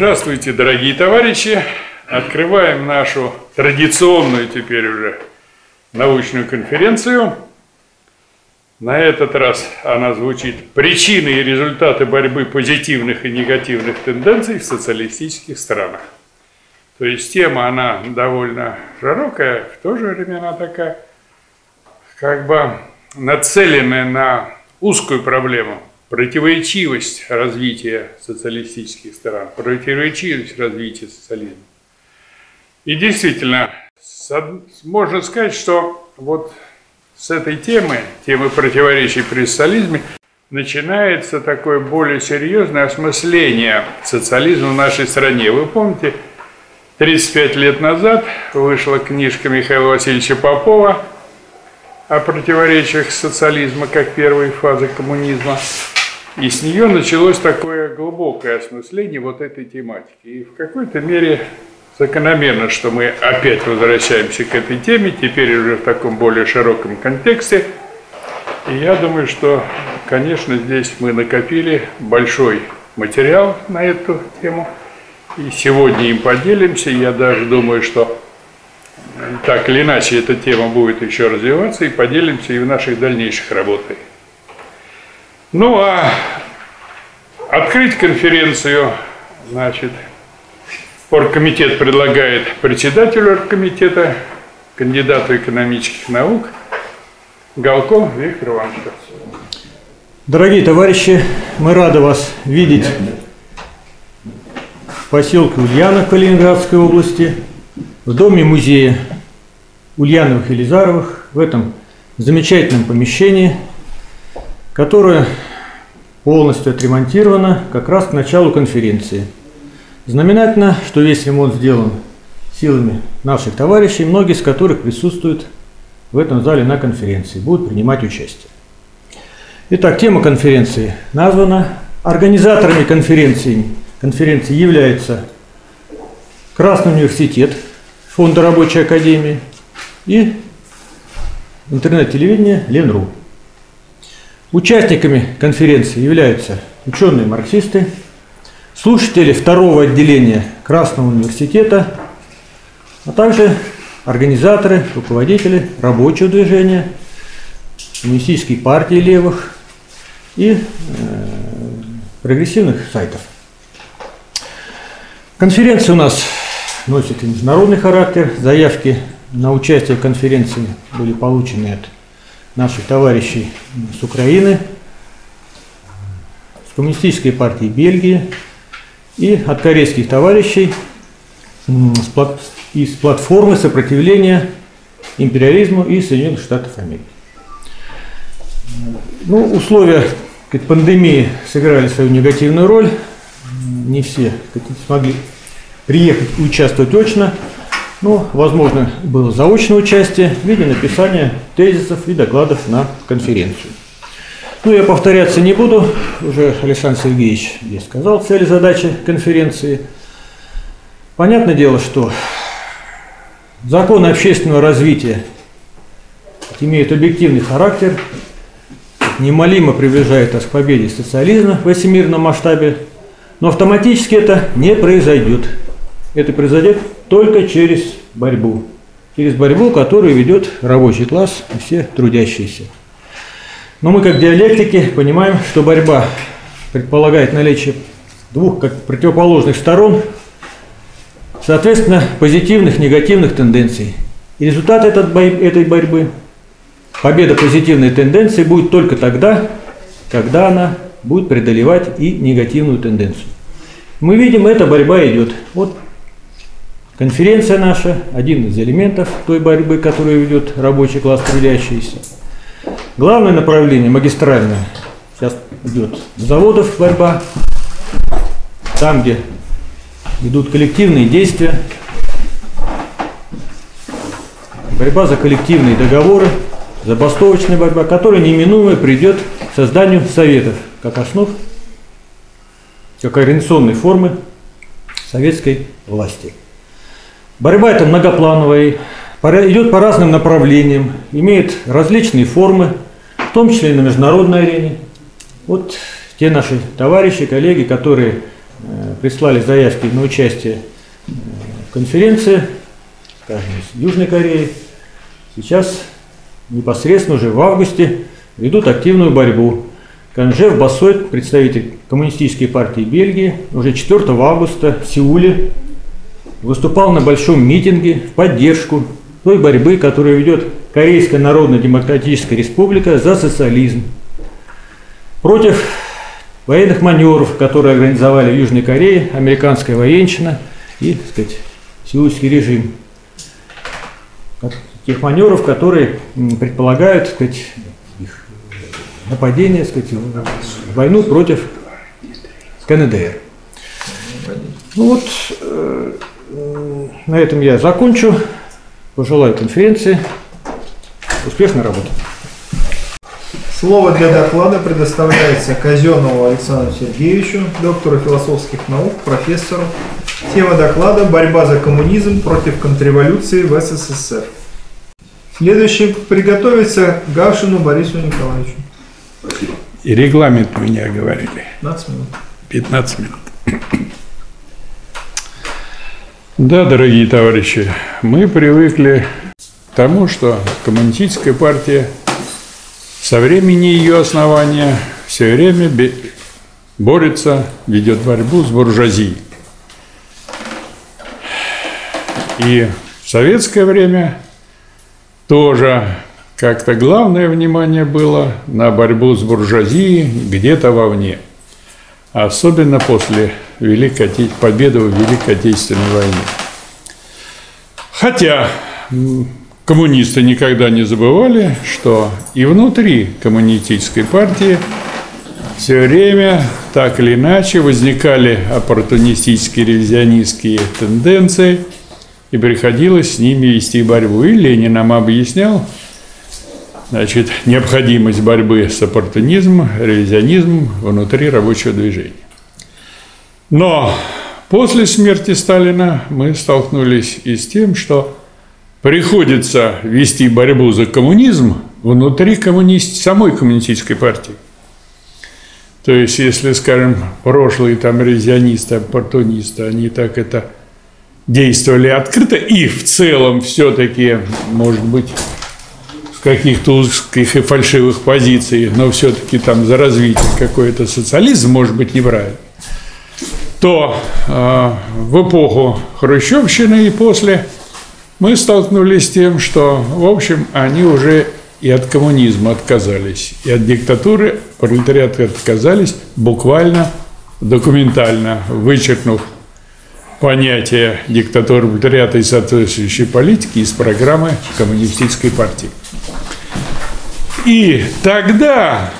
Здравствуйте, дорогие товарищи! Открываем нашу традиционную теперь уже научную конференцию. На этот раз она звучит «Причины и результаты борьбы позитивных и негативных тенденций в социалистических странах». То есть тема, она довольно широкая, в то же время она такая, как бы нацеленная на узкую проблему – противоречивость развития социалистических стран, противоречивость развития социализма. И действительно, можно сказать, что вот с этой темы, темы противоречий при социализме, начинается такое более серьезное осмысление социализма в нашей стране. Вы помните, 35 лет назад вышла книжка Михаила Васильевича Попова о противоречиях социализма как первой фазы коммунизма. И с нее началось такое глубокое осмысление вот этой тематики. И в какой-то мере закономерно, что мы опять возвращаемся к этой теме, теперь уже в таком более широком контексте. И я думаю, что, конечно, здесь мы накопили большой материал на эту тему. И сегодня им поделимся. Я даже думаю, что так или иначе эта тема будет еще развиваться и поделимся и в наших дальнейших работах. Ну а открыть конференцию, значит, оргкомитет предлагает председателю оргкомитета, кандидату экономических наук Галков Виктор Иванович. Дорогие товарищи, мы рады вас видеть в поселке Ульяна Калининградской области, в доме музея Ульяновых и Лизаровых, в этом замечательном помещении – которая полностью отремонтирована как раз к началу конференции. Знаменательно, что весь ремонт сделан силами наших товарищей, многие из которых присутствуют в этом зале на конференции, будут принимать участие. Итак, тема конференции названа. Организаторами конференции, конференции является Красный университет Фонда рабочей академии и интернет-телевидение Ленру. Участниками конференции являются ученые-марксисты, слушатели второго отделения Красного университета, а также организаторы, руководители рабочего движения, коммунистической партии левых и э, прогрессивных сайтов. Конференция у нас носит международный характер. Заявки на участие в конференции были получены от наших товарищей с Украины, с Коммунистической партии Бельгии и от корейских товарищей из платформы сопротивления империализму и Соединенных Штатов Америки. Ну, условия сказать, пандемии сыграли свою негативную роль. Не все сказать, смогли приехать и участвовать точно. Ну, возможно, было заочное участие в виде написания тезисов и докладов на конференцию. Ну, я повторяться не буду, уже Александр Сергеевич здесь сказал цели задачи конференции. Понятное дело, что законы общественного развития имеют объективный характер, немалимо приближает нас к победе социализма в всемирном масштабе, но автоматически это не произойдет. Это произойдет только через борьбу. Через борьбу, которую ведет рабочий класс и все трудящиеся. Но мы, как диалектики, понимаем, что борьба предполагает наличие двух как противоположных сторон, соответственно, позитивных, негативных тенденций. И результат этой борьбы, победа позитивной тенденции будет только тогда, когда она будет преодолевать и негативную тенденцию. Мы видим, эта борьба идет. Вот Конференция наша – один из элементов той борьбы, которую ведет рабочий класс трудящийся. Главное направление магистральное. Сейчас идет заводов борьба. Там, где идут коллективные действия, борьба за коллективные договоры, забастовочная борьба, которая неминуемо придет к созданию советов, как основ, как организационной формы советской власти. Борьба эта многоплановая, идет по разным направлениям, имеет различные формы, в том числе и на международной арене. Вот те наши товарищи, коллеги, которые э, прислали заявки на участие в конференции, скажем, из Южной Кореи. Сейчас непосредственно уже в августе ведут активную борьбу. Канжев Басойт, представитель Коммунистической партии Бельгии, уже 4 августа в Сеуле выступал на большом митинге в поддержку той борьбы, которую ведет Корейская Народно-Демократическая Республика за социализм. Против военных маневров, которые организовали в Южной Корее, американская военщина и, так сказать, сеульский режим. Тех маневров, которые предполагают, так сказать, их нападение, так сказать, войну против КНДР. Ну вот, э, на этом я закончу. Пожелаю конференции успешной работы. Слово для доклада предоставляется Казенову Александру Сергеевичу, доктору философских наук, профессору. Тема доклада «Борьба за коммунизм против контрреволюции в СССР». Следующим приготовиться Гавшину Борису Николаевичу. Спасибо. И регламент меня говорили. 15 минут. 15 минут. Да, дорогие товарищи, мы привыкли к тому, что коммунистическая партия со времени ее основания все время борется, ведет борьбу с буржуазией. И в советское время тоже как-то главное внимание было на борьбу с буржуазией где-то вовне – особенно после Великой, победы в Великой Отечественной войне. Хотя коммунисты никогда не забывали, что и внутри коммунистической партии все время так или иначе возникали оппортунистические ревизионистские тенденции, и приходилось с ними вести борьбу. И Ленин нам объяснял, значит, необходимость борьбы с оппортунизмом, ревизионизмом внутри рабочего движения. Но после смерти Сталина мы столкнулись и с тем, что приходится вести борьбу за коммунизм внутри коммунист... самой коммунистической партии. То есть, если, скажем, прошлые там ревизионисты, оппортунисты, они так это действовали открыто и в целом все-таки, может быть, каких-то узких и фальшивых позиций, но все-таки там за развитие какой-то социализм может быть неправильно, то э, в эпоху Хрущевщины и после мы столкнулись с тем, что, в общем, они уже и от коммунизма отказались, и от диктатуры пролетариата отказались буквально документально, вычеркнув понятие диктатуры пролетариата и соответствующей политики из программы коммунистической партии. И тогда,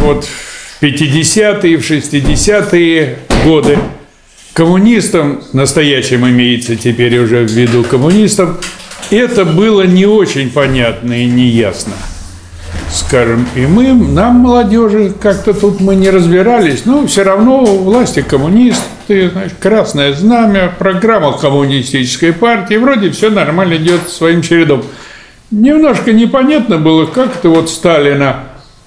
вот в 50-е, в 60-е годы, коммунистам, настоящим имеется теперь уже в виду коммунистам, это было не очень понятно и неясно. Скажем, и мы, нам, молодежи, как-то тут мы не разбирались, но все равно власти коммунисты, значит, красное знамя, программа коммунистической партии, вроде все нормально идет своим чередом. Немножко непонятно было, как это вот Сталина,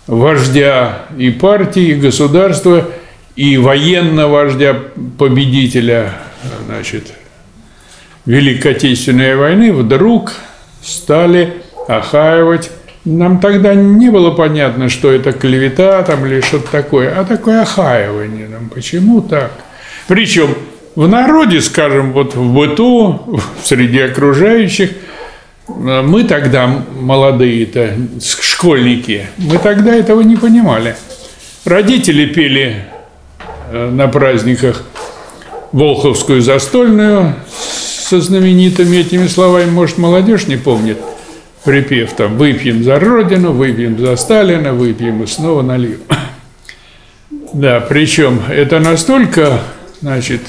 вождя и партии, и государства, и военного вождя, победителя, значит, Великой Отечественной войны, вдруг стали охаивать. Нам тогда не было понятно, что это клевета там или что-то такое, а такое охаивание. Нам почему так? Причем в народе, скажем, вот в быту, среди окружающих – мы тогда, молодые-то, школьники, мы тогда этого не понимали. Родители пели на праздниках Волховскую застольную со знаменитыми этими словами, может, молодежь не помнит, припев там «Выпьем за Родину, выпьем за Сталина, выпьем и снова нальем». Да, причем это настолько, значит,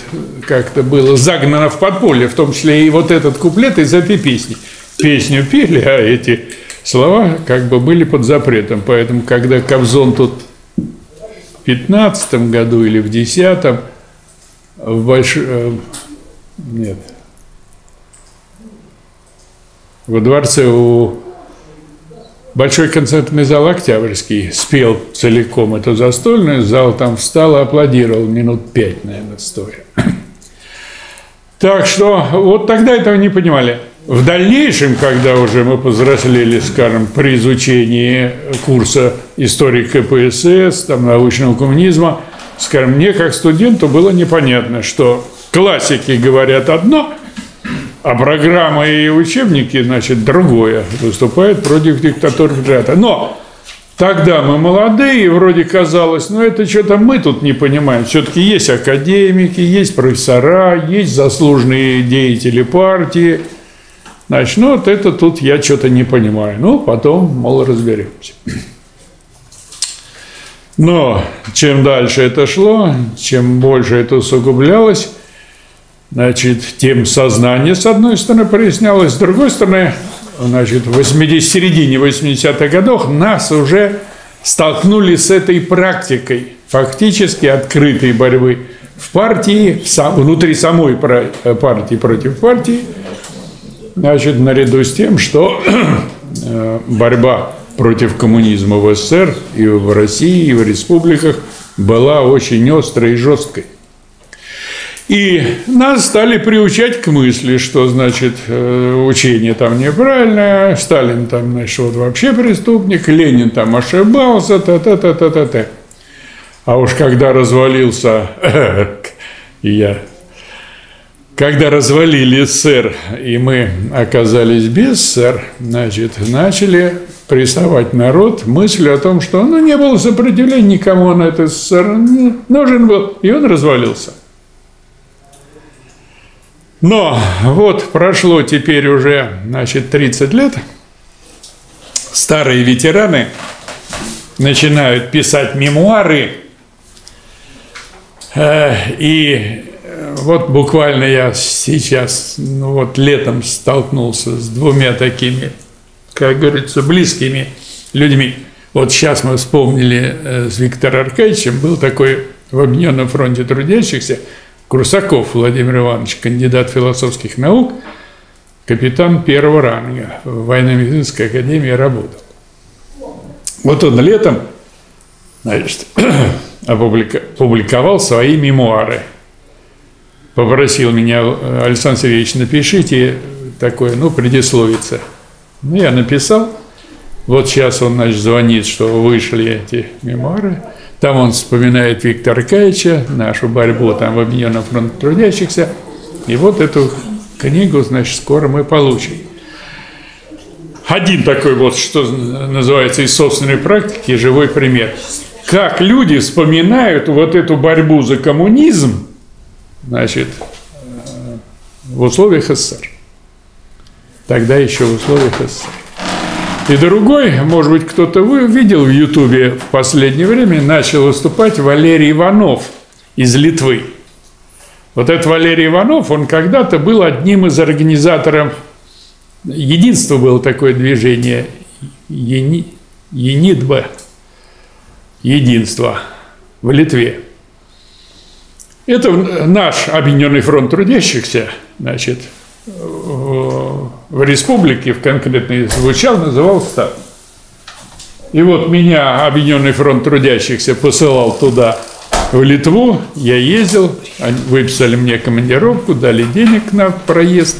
как-то было загнано в подполье, в том числе и вот этот куплет из этой песни – песню пели, а эти слова как бы были под запретом. Поэтому, когда Кобзон тут 15 году или в 10 в больш... Э, нет, во дворце у Большой концертный зал «Октябрьский» спел целиком эту застольную, зал там встал и аплодировал минут пять, наверное, стоя. Так что вот тогда этого не понимали. В дальнейшем, когда уже мы повзрослели, скажем, при изучении курса истории КПСС, там, научного коммунизма, скажем, мне как студенту было непонятно, что классики говорят одно, а программа и учебники, значит, другое, выступают против диктатуры джата. Но тогда мы молодые, вроде казалось, ну это что-то мы тут не понимаем. Все-таки есть академики, есть профессора, есть заслуженные деятели партии. Значит, ну вот это тут я что-то не понимаю. Ну, потом, мол, разберемся. Но чем дальше это шло, чем больше это усугублялось, значит, тем сознание, с одной стороны, прояснялось, с другой стороны, значит, в 80, середине 80-х годов нас уже столкнули с этой практикой фактически открытой борьбы в партии, внутри самой партии против партии, значит, наряду с тем, что э, борьба против коммунизма в СССР и в России, и в республиках была очень острой и жесткой. И нас стали приучать к мысли, что, значит, э, учение там неправильное, Сталин там, значит, вот вообще преступник, Ленин там ошибался, та-та-та-та-та-та. А уж когда развалился, я, когда развалили СССР, и мы оказались без СССР, значит, начали прессовать народ мыслью о том, что ну, не было сопротивления никому на этот СССР, нужен был, и он развалился. Но вот прошло теперь уже, значит, 30 лет, старые ветераны начинают писать мемуары, э, и вот буквально я сейчас, ну вот летом столкнулся с двумя такими, как говорится, близкими людьми. Вот сейчас мы вспомнили э, с Виктором Аркадьевичем, был такой в Объединенном фронте трудящихся – Крусаков Владимир Иванович, кандидат философских наук, капитан первого ранга в военно-медицинской академии работал. Вот он летом значит, опубликовал свои мемуары. Попросил меня, Александр Сергеевич, напишите такое, ну, предисловица. Ну, я написал. Вот сейчас он, значит, звонит, что вышли эти мемуары. Там он вспоминает Виктора Аркадьевича, нашу борьбу там в Объединенном фронте трудящихся. И вот эту книгу, значит, скоро мы получим. Один такой вот, что называется, из собственной практики, живой пример. Как люди вспоминают вот эту борьбу за коммунизм, значит, в условиях СССР. Тогда еще в условиях СССР. И другой, может быть, кто-то вы видел в Ютубе в последнее время, начал выступать Валерий Иванов из Литвы. Вот этот Валерий Иванов, он когда-то был одним из организаторов, единство было такое движение, Ени, Енидба, единство в Литве. Это наш Объединенный фронт трудящихся, значит, в республике, в конкретной звучал, назывался. И вот меня Объединенный фронт трудящихся посылал туда, в Литву, я ездил, выписали мне командировку, дали денег на проезд.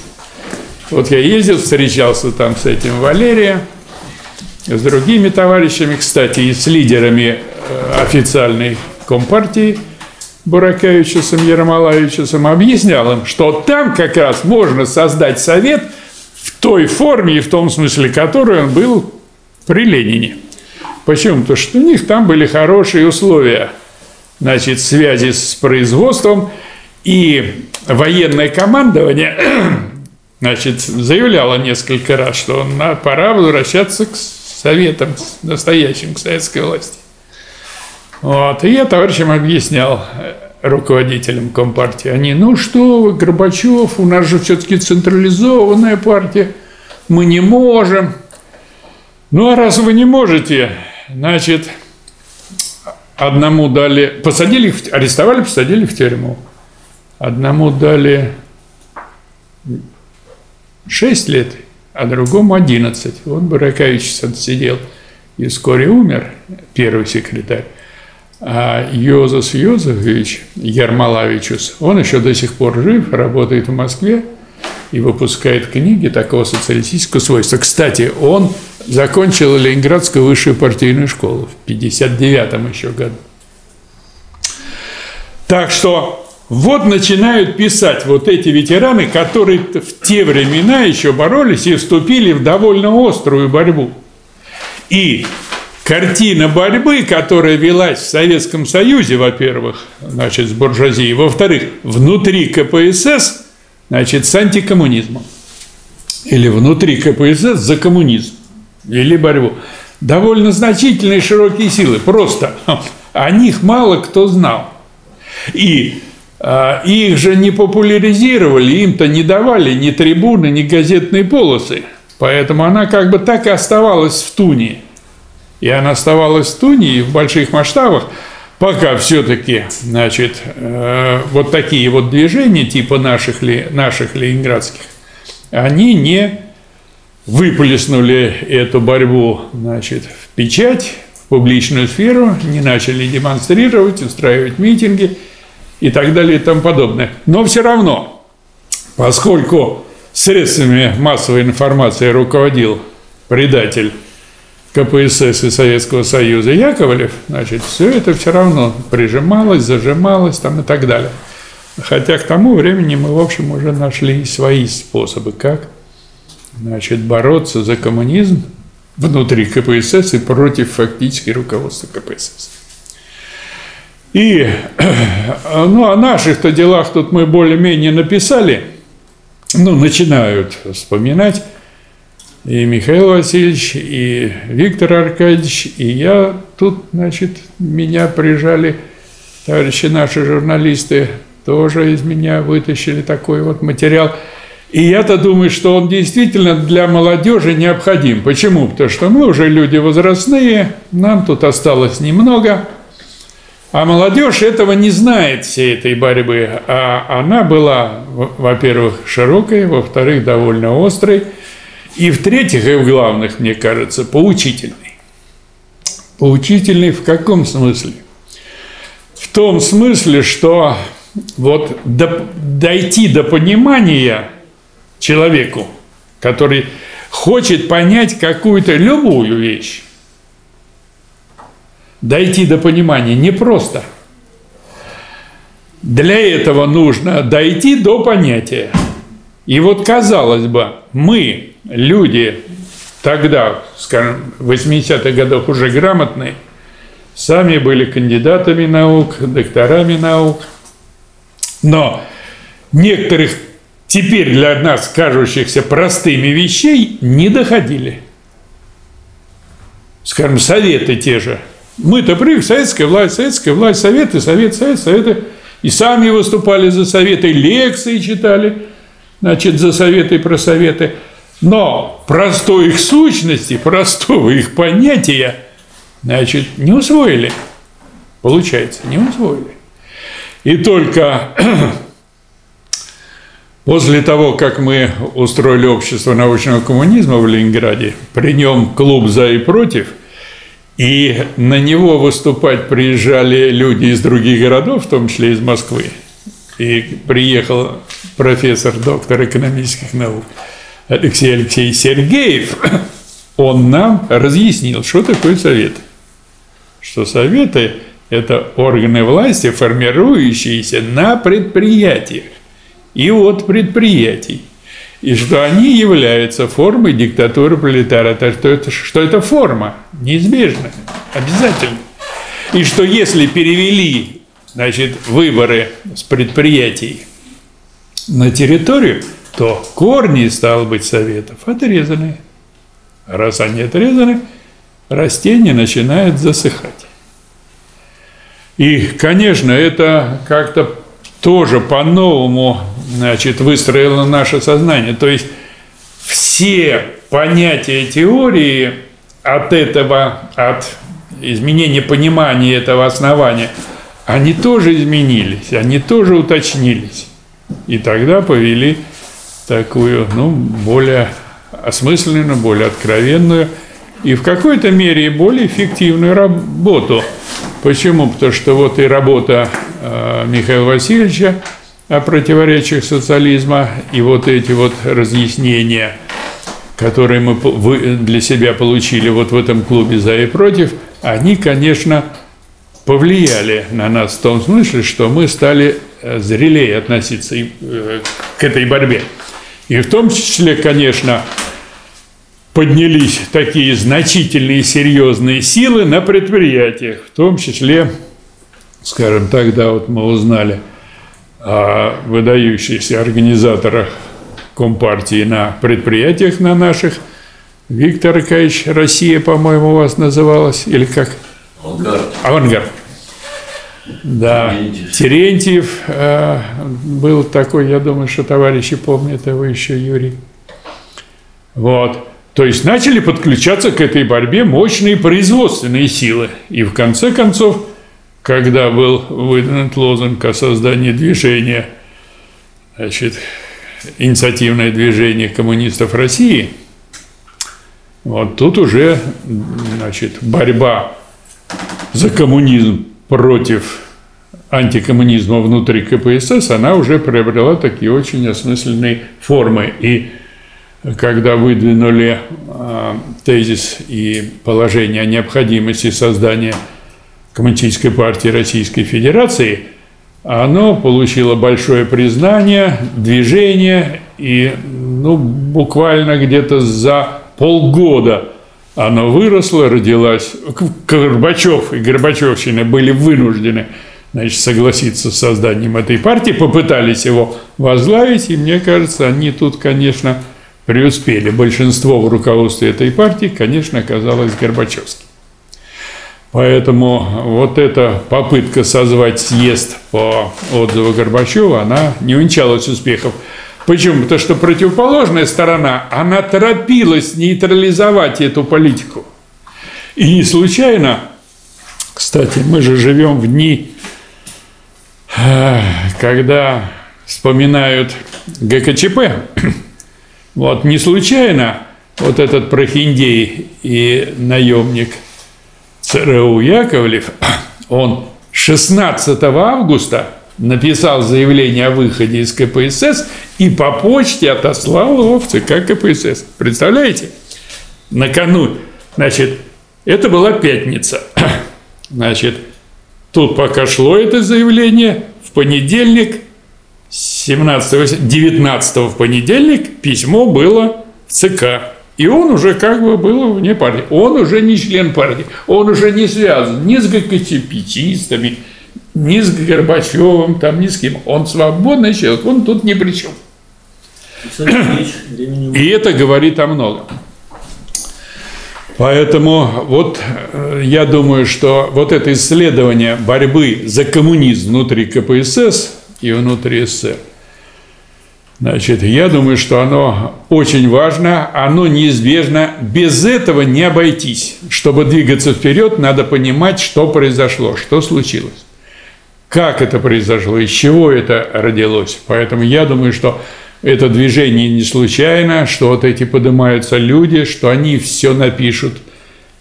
Вот я ездил, встречался там с этим Валерием, с другими товарищами, кстати, и с лидерами э, официальной компартии – Буракевичусом, Ермолаевичусом, объяснял им, что там как раз можно создать совет в той форме и в том смысле, который он был при Ленине. Почему? Потому что у них там были хорошие условия, значит, связи с производством, и военное командование, значит, заявляло несколько раз, что пора возвращаться к советам настоящим, к советской власти. Вот. И я товарищам объяснял, э, руководителям Компартии, они, ну что вы, Горбачев, у нас же все-таки централизованная партия, мы не можем. Ну а раз вы не можете, значит, одному дали, посадили, арестовали, посадили в тюрьму. Одному дали 6 лет, а другому 11. Вот Баракович сидел и вскоре умер, первый секретарь. А Йозас Йозефович Ермолавичус, он еще до сих пор жив, работает в Москве и выпускает книги такого социалистического свойства. Кстати, он закончил Ленинградскую высшую партийную школу в 59-м еще году. Так что вот начинают писать вот эти ветераны, которые в те времена еще боролись и вступили в довольно острую борьбу. И картина борьбы, которая велась в Советском Союзе, во-первых, значит, с буржуазией, во-вторых, внутри КПСС, значит, с антикоммунизмом. Или внутри КПСС за коммунизм. Или борьбу. Довольно значительные широкие силы. Просто о них мало кто знал. И э, их же не популяризировали, им-то не давали ни трибуны, ни газетные полосы. Поэтому она как бы так и оставалась в туне. И она оставалась в туне и в больших масштабах, пока все-таки, значит, э, вот такие вот движения типа наших, ли, наших ленинградских, они не выплеснули эту борьбу, значит, в печать, в публичную сферу, не начали демонстрировать, устраивать митинги и так далее и тому подобное. Но все равно, поскольку средствами массовой информации руководил предатель КПСС и Советского Союза Яковлев, значит, все это все равно прижималось, зажималось там и так далее. Хотя к тому времени мы, в общем, уже нашли свои способы, как значит, бороться за коммунизм внутри КПСС и против фактически руководства КПСС. И ну, о наших-то делах тут мы более-менее написали, ну, начинают вспоминать и Михаил Васильевич, и Виктор Аркадьевич, и я. Тут, значит, меня прижали товарищи наши журналисты, тоже из меня вытащили такой вот материал. И я-то думаю, что он действительно для молодежи необходим. Почему? Потому что мы уже люди возрастные, нам тут осталось немного. А молодежь этого не знает, всей этой борьбы. А она была, во-первых, широкой, во-вторых, довольно острой – и в-третьих, и в главных, мне кажется, поучительный. Поучительный в каком смысле? В том смысле, что вот до, дойти до понимания человеку, который хочет понять какую-то любую вещь, дойти до понимания непросто. Для этого нужно дойти до понятия. И вот казалось бы, мы люди тогда, скажем, в 80-х годах уже грамотные, сами были кандидатами наук, докторами наук. Но некоторых теперь для нас кажущихся простыми вещей не доходили. Скажем, советы те же. Мы-то привык, советская власть, советская власть, советы, совет, совет, советы. И сами выступали за советы, лекции читали, значит, за советы и про советы – но простой их сущности, простого их понятия, значит, не усвоили. Получается, не усвоили. И только после того, как мы устроили общество научного коммунизма в Ленинграде, при нем клуб «За и против», и на него выступать приезжали люди из других городов, в том числе из Москвы. И приехал профессор, доктор экономических наук – Алексей Алексеевич Сергеев, он нам разъяснил, что такое совет. Что советы – это органы власти, формирующиеся на предприятиях и от предприятий. И что они являются формой диктатуры пролетариата, что это, что это форма, неизбежно, обязательно. И что если перевели значит, выборы с предприятий на территорию – то корни, стало быть, советов отрезаны. Раз они отрезаны, растение начинает засыхать. И, конечно, это как-то тоже по-новому значит, выстроило наше сознание. То есть все понятия теории от этого, от изменения понимания этого основания, они тоже изменились, они тоже уточнились. И тогда повели такую, ну, более осмысленную, более откровенную и в какой-то мере более эффективную работу. Почему? Потому что вот и работа э, Михаила Васильевича о противоречиях социализма, и вот эти вот разъяснения, которые мы для себя получили вот в этом клубе «За и против», они, конечно, повлияли на нас в том смысле, что мы стали э, зрелее относиться э, к этой борьбе. И в том числе, конечно, поднялись такие значительные серьезные силы на предприятиях, в том числе, скажем, тогда вот мы узнали о выдающихся организаторах Компартии на предприятиях на наших. Виктор Аркадьевич, Россия, по-моему, у вас называлась, или как? Авангард. Авангард. Да, Терентьев, Терентьев э, был такой, я думаю, что товарищи помнят его еще, Юрий. Вот. То есть начали подключаться к этой борьбе мощные производственные силы. И в конце концов, когда был выдвинут лозунг о создании движения, значит, инициативное движение коммунистов России, вот тут уже, значит, борьба за коммунизм против антикоммунизма внутри КПСС, она уже приобрела такие очень осмысленные формы. И когда выдвинули э, тезис и положение о необходимости создания Коммунистической партии Российской Федерации, оно получило большое признание, движение, и ну, буквально где-то за полгода оно выросло, родилось. Горбачев и Горбачевщина были вынуждены значит, согласиться с созданием этой партии, попытались его возглавить, и мне кажется, они тут, конечно, преуспели. Большинство в руководстве этой партии, конечно, оказалось Горбачевским. Поэтому вот эта попытка созвать съезд по отзыву Горбачева, она не увенчалась успехов. Почему? Потому что противоположная сторона, она торопилась нейтрализовать эту политику. И не случайно, кстати, мы же живем в дни, э, когда вспоминают ГКЧП, вот не случайно вот этот прохиндей и наемник ЦРУ Яковлев, он 16 августа написал заявление о выходе из КПСС и по почте отослал его в ЦК КПСС. Представляете? Накануне. Значит, это была пятница. Значит, тут пока шло это заявление, в понедельник 17, 19 в понедельник письмо было в ЦК. И он уже как бы был вне партии. Он уже не член партии. Он уже не связан ни с ГКЧПистами, ни с Горбачевым, там, ни с кем. Он свободный человек, он тут ни при чем. И это говорит о многом. Поэтому вот э, я думаю, что вот это исследование борьбы за коммунизм внутри КПСС и внутри СССР. Значит, я думаю, что оно очень важно, оно неизбежно. Без этого не обойтись. Чтобы двигаться вперед, надо понимать, что произошло, что случилось. Как это произошло, из чего это родилось. Поэтому я думаю, что это движение не случайно, что вот эти поднимаются люди, что они все напишут –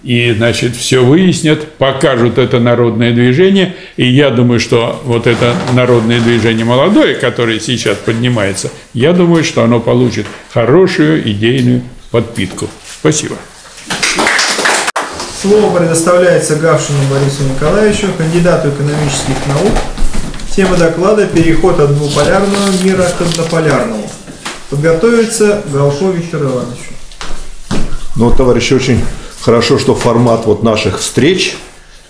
и, значит, все выяснят, покажут это народное движение. И я думаю, что вот это народное движение молодое, которое сейчас поднимается, я думаю, что оно получит хорошую идейную подпитку. Спасибо. Слово предоставляется Гавшину Борису Николаевичу, кандидату экономических наук. Тема доклада «Переход от двуполярного мира к однополярному». Подготовиться Галшову Виктору Ивановичу. Ну, товарищи, очень Хорошо, что формат вот наших встреч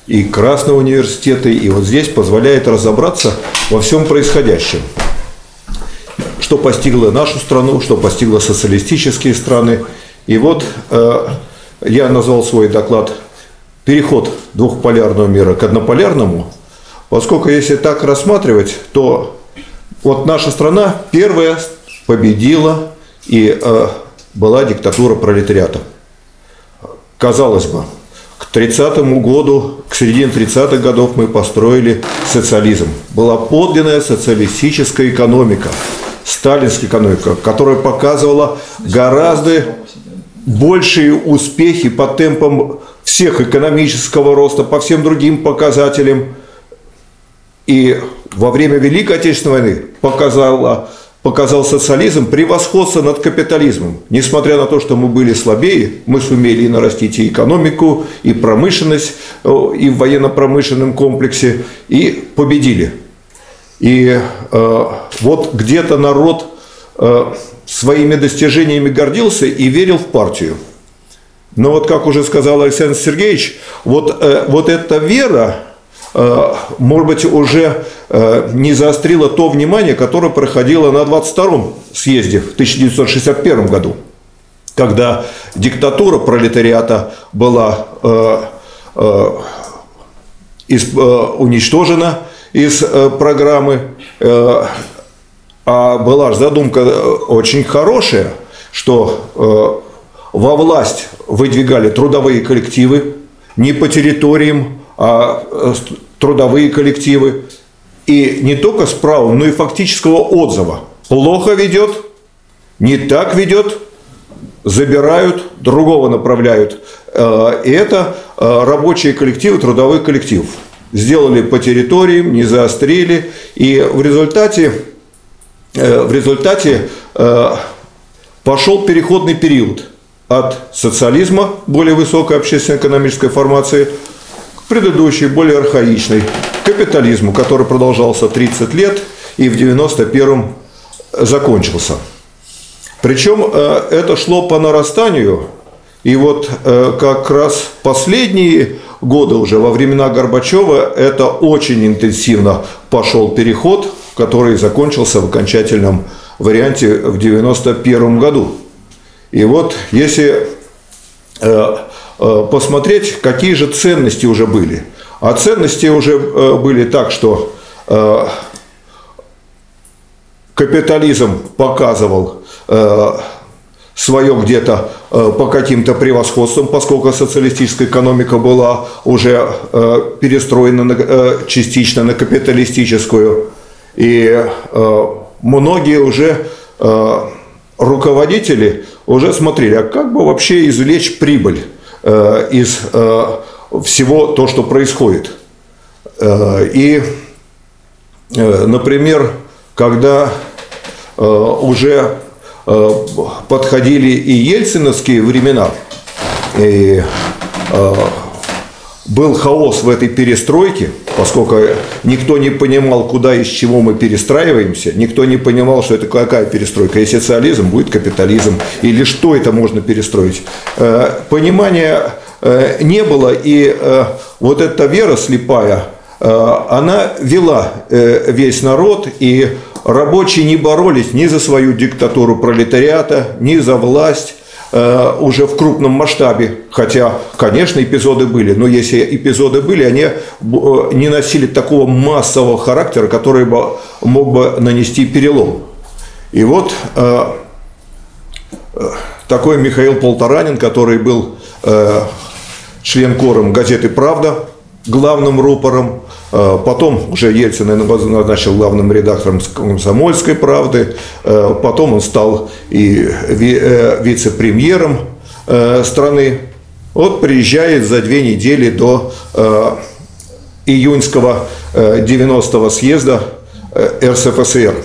и Красного университета, и вот здесь позволяет разобраться во всем происходящем. Что постигло нашу страну, что постигло социалистические страны. И вот э, я назвал свой доклад «Переход двухполярного мира к однополярному», поскольку если так рассматривать, то вот наша страна первая победила и э, была диктатура пролетариата. Казалось бы, к 30 году, к середине 30-х годов мы построили социализм. Была подлинная социалистическая экономика сталинская экономика, которая показывала гораздо большие успехи по темпам всех экономического роста, по всем другим показателям. И во время Великой Отечественной войны показала, показал социализм превосходство над капитализмом. Несмотря на то, что мы были слабее, мы сумели и нарастить и экономику, и промышленность, и в военно-промышленном комплексе, и победили. И э, вот где-то народ э, своими достижениями гордился и верил в партию. Но вот, как уже сказал Александр Сергеевич, вот, э, вот эта вера, э, может быть, уже э, не заострила то внимание, которое проходило на 22-м съезде в 1961 году, когда диктатура пролетариата была э, э, из, э, уничтожена – из э, программы. Э, а была же задумка э, очень хорошая, что во власть выдвигали трудовые коллективы, не по территориям, а трудовые коллективы. И не только с правом, но и фактического отзыва. Плохо ведет, не так ведет, забирают, другого направляют. И это рабочие коллективы, трудовой коллектив сделали по территориям, не заострили, и в результате, э, в результате э, пошел переходный период от социализма, более высокой общественно-экономической формации, к предыдущей, более архаичной, капитализму, который продолжался 30 лет и в 91-м закончился. Причем э, это шло по нарастанию, и вот как раз последние годы уже, во времена Горбачева, это очень интенсивно пошел переход, который закончился в окончательном варианте в 1991 году. И вот если э, э, посмотреть, какие же ценности уже были. А ценности уже э, были так, что капитализм показывал свое где-то по каким-то превосходствам, поскольку социалистическая экономика была уже перестроена на, частично на капиталистическую. И многие уже руководители уже смотрели, а как бы вообще извлечь прибыль из всего то, что происходит. И, например, когда уже Э, подходили и ельциновские времена, и э, был хаос в этой перестройке, поскольку никто не понимал, куда и с чего мы перестраиваемся, никто не понимал, что это какая перестройка, и социализм будет капитализм, или что это можно перестроить. Э, понимания не было, и вот эта вера слепая, она вела весь народ, и рабочие не боролись ни за свою диктатуру пролетариата, ни за власть э, уже в крупном масштабе. Хотя, конечно, эпизоды были, но если эпизоды были, они э, не носили такого массового характера, который бы, мог бы нанести перелом. И вот э, такой Михаил Полторанин, который был член кором газеты «Правда», главным рупором, Э, потом уже Ельцин назначил главным редактором «Комсомольской правды». Э, потом он стал и э, вице-премьером страны. Вот приезжает за две недели до июньского 90-го съезда РСФСР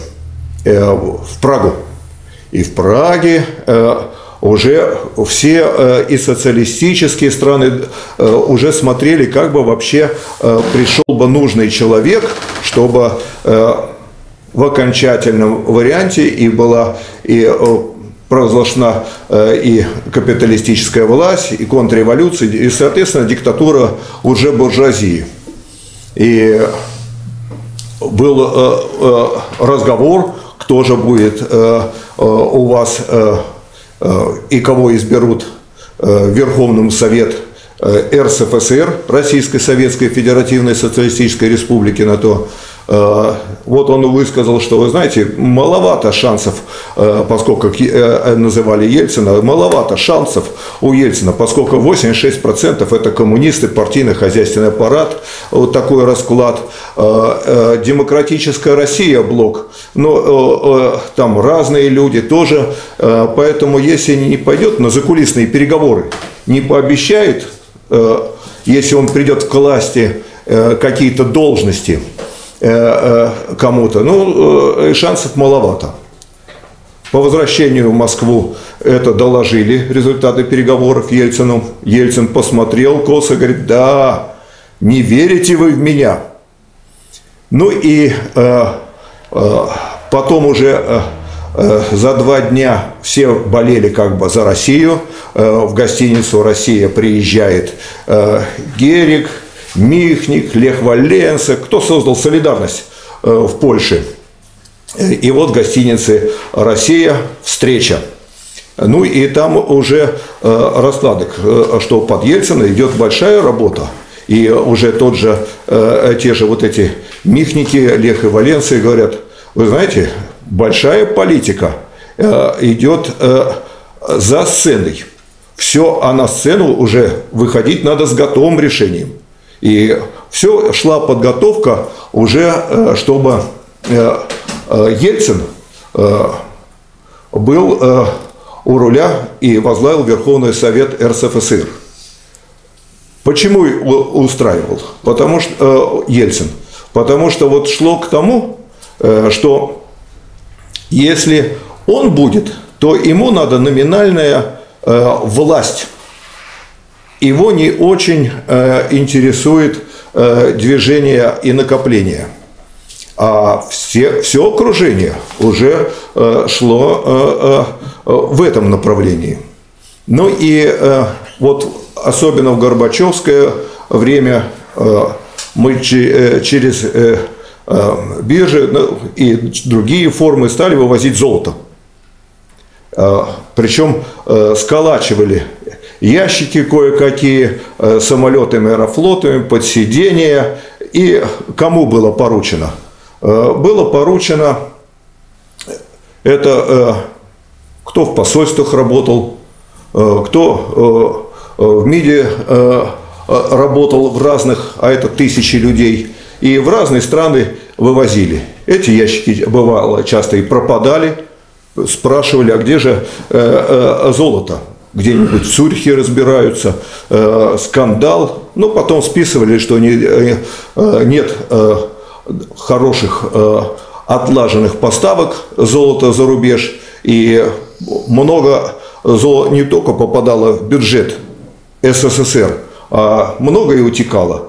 в Прагу. И в Праге уже все э, и социалистические страны э, уже смотрели, как бы вообще э, пришел бы нужный человек, чтобы в окончательном варианте и была и провозглашена и капиталистическая власть, и контрреволюция, и, соответственно, диктатура уже буржуазии. И был разговор, кто же будет у вас и кого изберут э, Верховным Совет э, РСФСР, Российской Советской Федеративной Социалистической Республики на то, Э, вот он высказал, что, вы знаете, маловато шансов, э, поскольку э, называли Ельцина, маловато шансов у Ельцина, поскольку 86% это коммунисты, партийно-хозяйственный аппарат, вот такой расклад. Демократическая Россия блок, но там разные люди тоже, поэтому если не пойдет на закулисные переговоры, не пообещает, если он придет к власти, какие-то должности – Э, э, кому-то, ну, э, шансов маловато. По возвращению в Москву это доложили результаты переговоров Ельцину. Ельцин посмотрел косо, говорит, да, не верите вы в меня. Ну и э, э, потом уже э, за два дня все болели как бы за Россию. Э, в гостиницу «Россия» приезжает э, Герик, Михник, Лех Валенса, кто создал солидарность э, в Польше. И вот гостиницы «Россия. Встреча». Ну и там уже э, раскладок, э, что под Ельцина идет большая работа. И уже тот же, те же вот эти Михники, Лех и Валенции говорят, вы знаете, большая политика идет за сценой. Все, а на сцену уже выходить надо с готовым решением. И все шла подготовка уже, э, чтобы э, э, Ельцин был у руля и возглавил Верховный Совет РСФСР. Почему устраивал? Потому что Ельцин. Потому что вот шло к тому, что если он будет, то ему надо номинальная власть его не очень э, интересует э, движение и накопление. А все, все окружение уже э, шло в этом направлении. Ну и вот особенно в Горбачевское время мы че, через биржи ну, и другие формы стали вывозить золото. Причем сколачивали ящики кое-какие, э, самолетами аэрофлотами, подсидения. И кому было поручено? Э, было поручено, это э, кто в посольствах работал, кто в МИДе работал в разных, а это тысячи людей, и в разные страны вывозили. Эти ящики, бывало, часто и пропадали, спрашивали, а где же золото? Где-нибудь в Цюрихе разбираются, э, скандал, но ну, потом списывали, что э, нет э, хороших отлаженных поставок золота за рубеж, и много золота не только попадало в бюджет СССР, а много и утекало.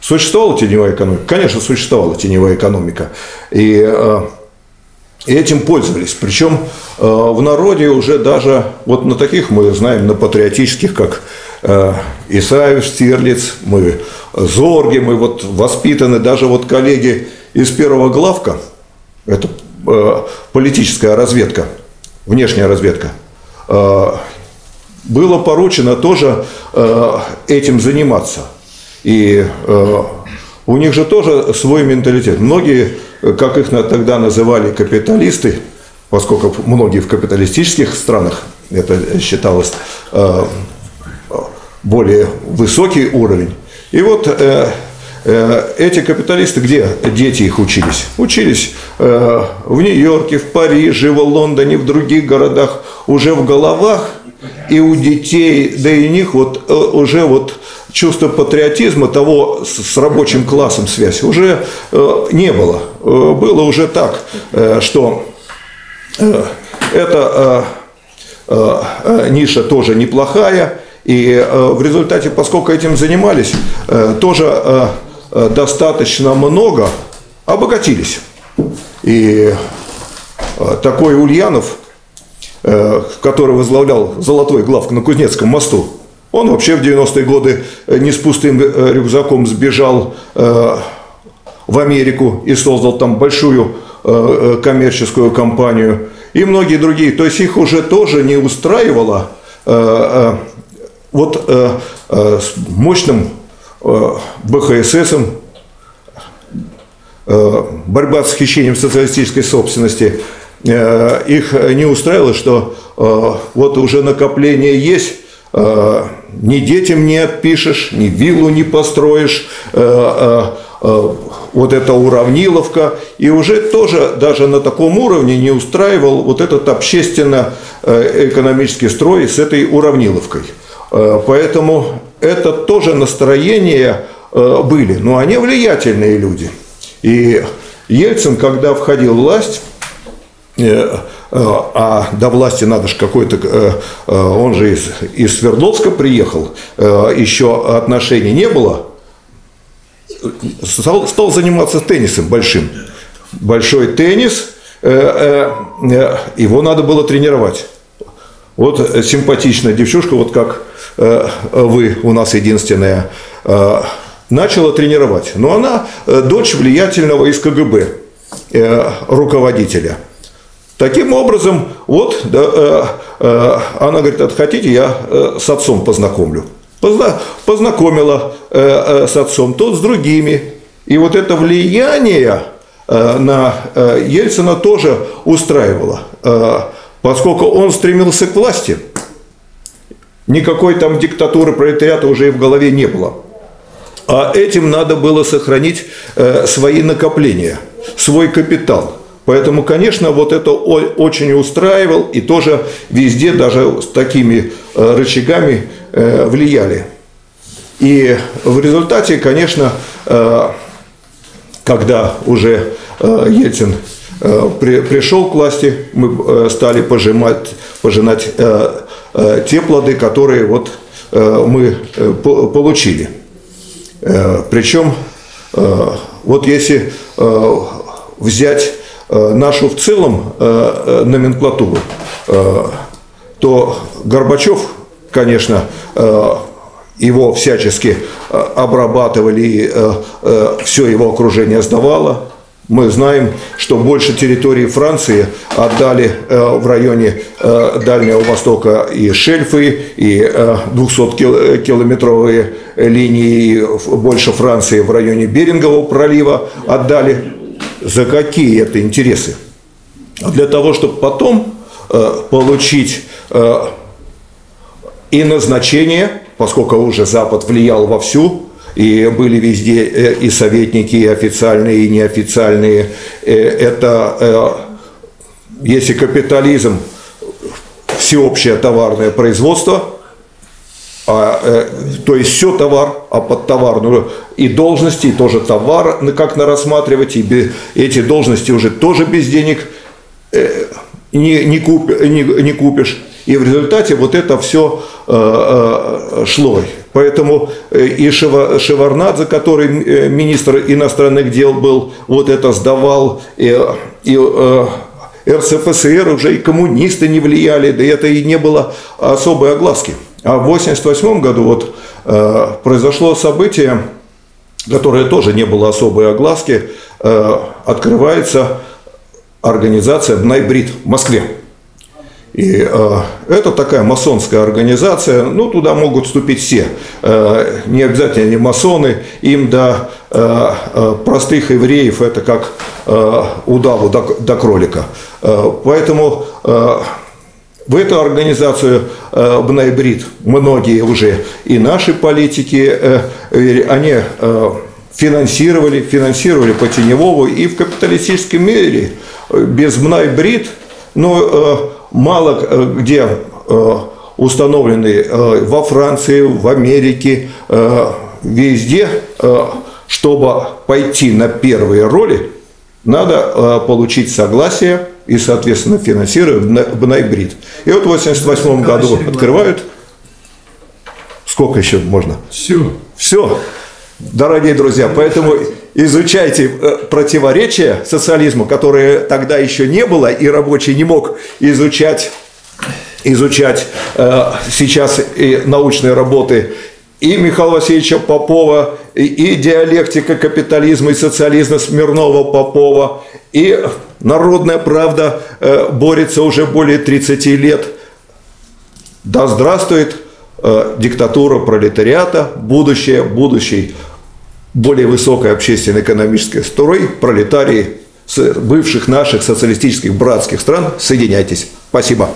Существовала теневая экономика? Конечно, существовала теневая экономика. И э, и этим пользовались. Причем э, в народе уже даже, вот на таких мы знаем, на патриотических, как э, Исаев, Стирлиц, мы Зорги, мы вот воспитаны, даже вот коллеги из первого главка, это э, политическая разведка, внешняя разведка, было поручено тоже этим заниматься. И у них же тоже свой менталитет. Многие как их тогда называли капиталисты, поскольку многие в капиталистических странах это считалось э, более высокий уровень. И вот э, э, эти капиталисты, где дети их учились? Учились в Нью-Йорке, в Париже, в Лондоне, в других городах, уже в головах, и у детей, да и у них вот уже вот чувство патриотизма, того с рабочим классом связь уже э, не было. Э, было уже так, э, что эта ниша тоже неплохая, и в результате, поскольку этим занимались, тоже достаточно много обогатились. И такой Ульянов, который возглавлял золотой главк на Кузнецком мосту, он вообще в 90-е годы э, не с пустым э, рюкзаком сбежал э, в Америку и создал там большую коммерческую компанию и многие другие. То есть их уже тоже не устраивало вот с мощным БХССом борьба с хищением социалистической собственности, их не устраивало, что вот уже накопление есть, ни детям не отпишешь, ни виллу не построишь, вот эта уравниловка, и уже тоже даже на таком уровне не устраивал вот этот общественно-экономический строй с этой уравниловкой. Поэтому это тоже настроения были, но они влиятельные люди. И Ельцин, когда входил в власть, а до власти надо же какой-то, он же из, из Свердловска приехал, еще отношений не было, стал, стал заниматься теннисом большим. Большой теннис, его надо было тренировать. Вот симпатичная девчушка, вот как вы у нас единственная, начала тренировать. Но она дочь влиятельного из КГБ руководителя – Таким образом, вот, да, э, э, она говорит, от хотите, я э, с отцом познакомлю. Позна, познакомила э, э, с отцом, тот с другими. И вот это влияние э, на э, Ельцина тоже устраивало, э, поскольку он стремился к власти. Никакой там диктатуры пролетариата уже и в голове не было. А этим надо было сохранить э, свои накопления, свой капитал – Поэтому, конечно, вот это очень устраивал и тоже везде, даже с такими э, рычагами э, влияли. И в результате, конечно, э, когда уже Ельцин пришел к власти, мы стали пожимать, пожинать те плоды, которые вот мы получили. Причем, вот если взять нашу в целом э, э, номенклатуру, то Горбачев, конечно, его всячески обрабатывали, все его окружение сдавало. Мы знаем, что больше территории Франции отдали в районе Дальнего Востока и шельфы, и 200-километровые линии, больше Франции в районе Берингового пролива отдали за какие это интересы? Для того, чтобы потом э, получить э, и назначение, поскольку уже Запад влиял вовсю, и были везде э, и советники, и официальные, и неофициальные. Это, если капитализм, всеобщее товарное производство – а, э, то есть все товар, а под товар ну, и должности, и тоже товар, как на рассматривать, и без, эти должности уже тоже без денег э, не, не, куп, не, не купишь. И в результате вот это все э, э, шло. Поэтому э, и Шева, Шеварнадзе, который э, министр иностранных дел был, вот это сдавал, и, и э, РСФСР уже и коммунисты не влияли, да это и не было особой огласки. А в 1988 году вот, э, произошло событие, которое тоже не было особой огласки. Э, открывается организация «Бнайбрид» в Москве. И э, это такая масонская организация, ну, туда могут вступить все, э, не обязательно не масоны, им до э, э, простых евреев это как э, удаву до, до кролика. Э, поэтому э, в эту организацию э, Бнайбрид многие уже и наши политики, э, они э, финансировали, финансировали по Теневому и в капиталистическом мире без Бнайбрид, но мало где установлены во Франции, в Америке, везде, чтобы пойти на первые роли, надо получить согласие и, соответственно, финансируют Бнайбрид. И вот в 88 году открывают. Сколько еще можно? Все. Все. Дорогие друзья, поэтому изучайте э, противоречия социализма, которые тогда еще не было, и рабочий не мог изучать изучать э, сейчас и научные работы и Михаила Васильевича Попова, и, и диалектика капитализма и социализма Смирнова Попова, и народная правда э, борется уже более 30 лет. Да здравствует э, диктатура пролетариата, будущее, будущий более высокой общественно-экономической строй, пролетарии бывших наших социалистических братских стран, соединяйтесь. Спасибо.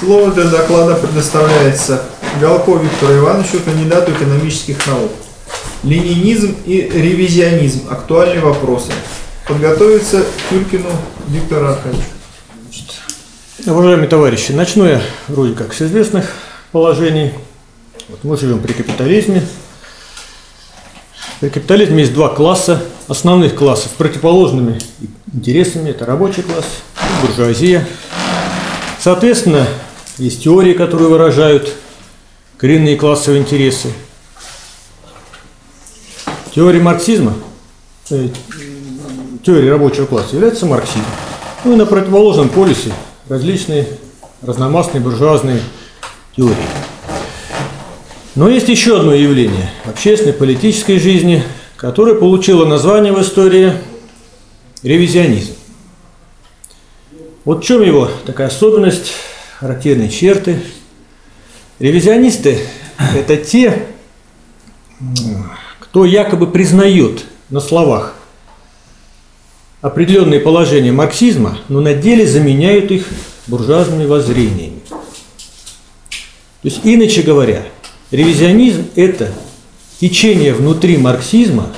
Слово для доклада предоставляется Галко Виктору Ивановичу, кандидату экономических наук. Ленинизм и ревизионизм. Актуальные вопросы. Подготовиться Тюркину Виктору Аркадьевичу. Уважаемые товарищи, начну я вроде как с известных положений. Вот мы живем при капитализме. При капитализме есть два класса, основных классов, противоположными интересами. Это рабочий класс и буржуазия. Соответственно, есть теории, которые выражают коренные классовые интересы. Теория марксизма, теория рабочего класса является марксизмом. Ну и на противоположном полюсе различные разномастные буржуазные теории. Но есть еще одно явление общественной политической жизни, которое получило название в истории ревизионизм. Вот в чем его такая особенность, характерные черты. Ревизионисты – это те, кто якобы признает на словах определенные положения марксизма, но на деле заменяют их буржуазными воззрениями. То есть, иначе говоря, ревизионизм – это течение внутри марксизма,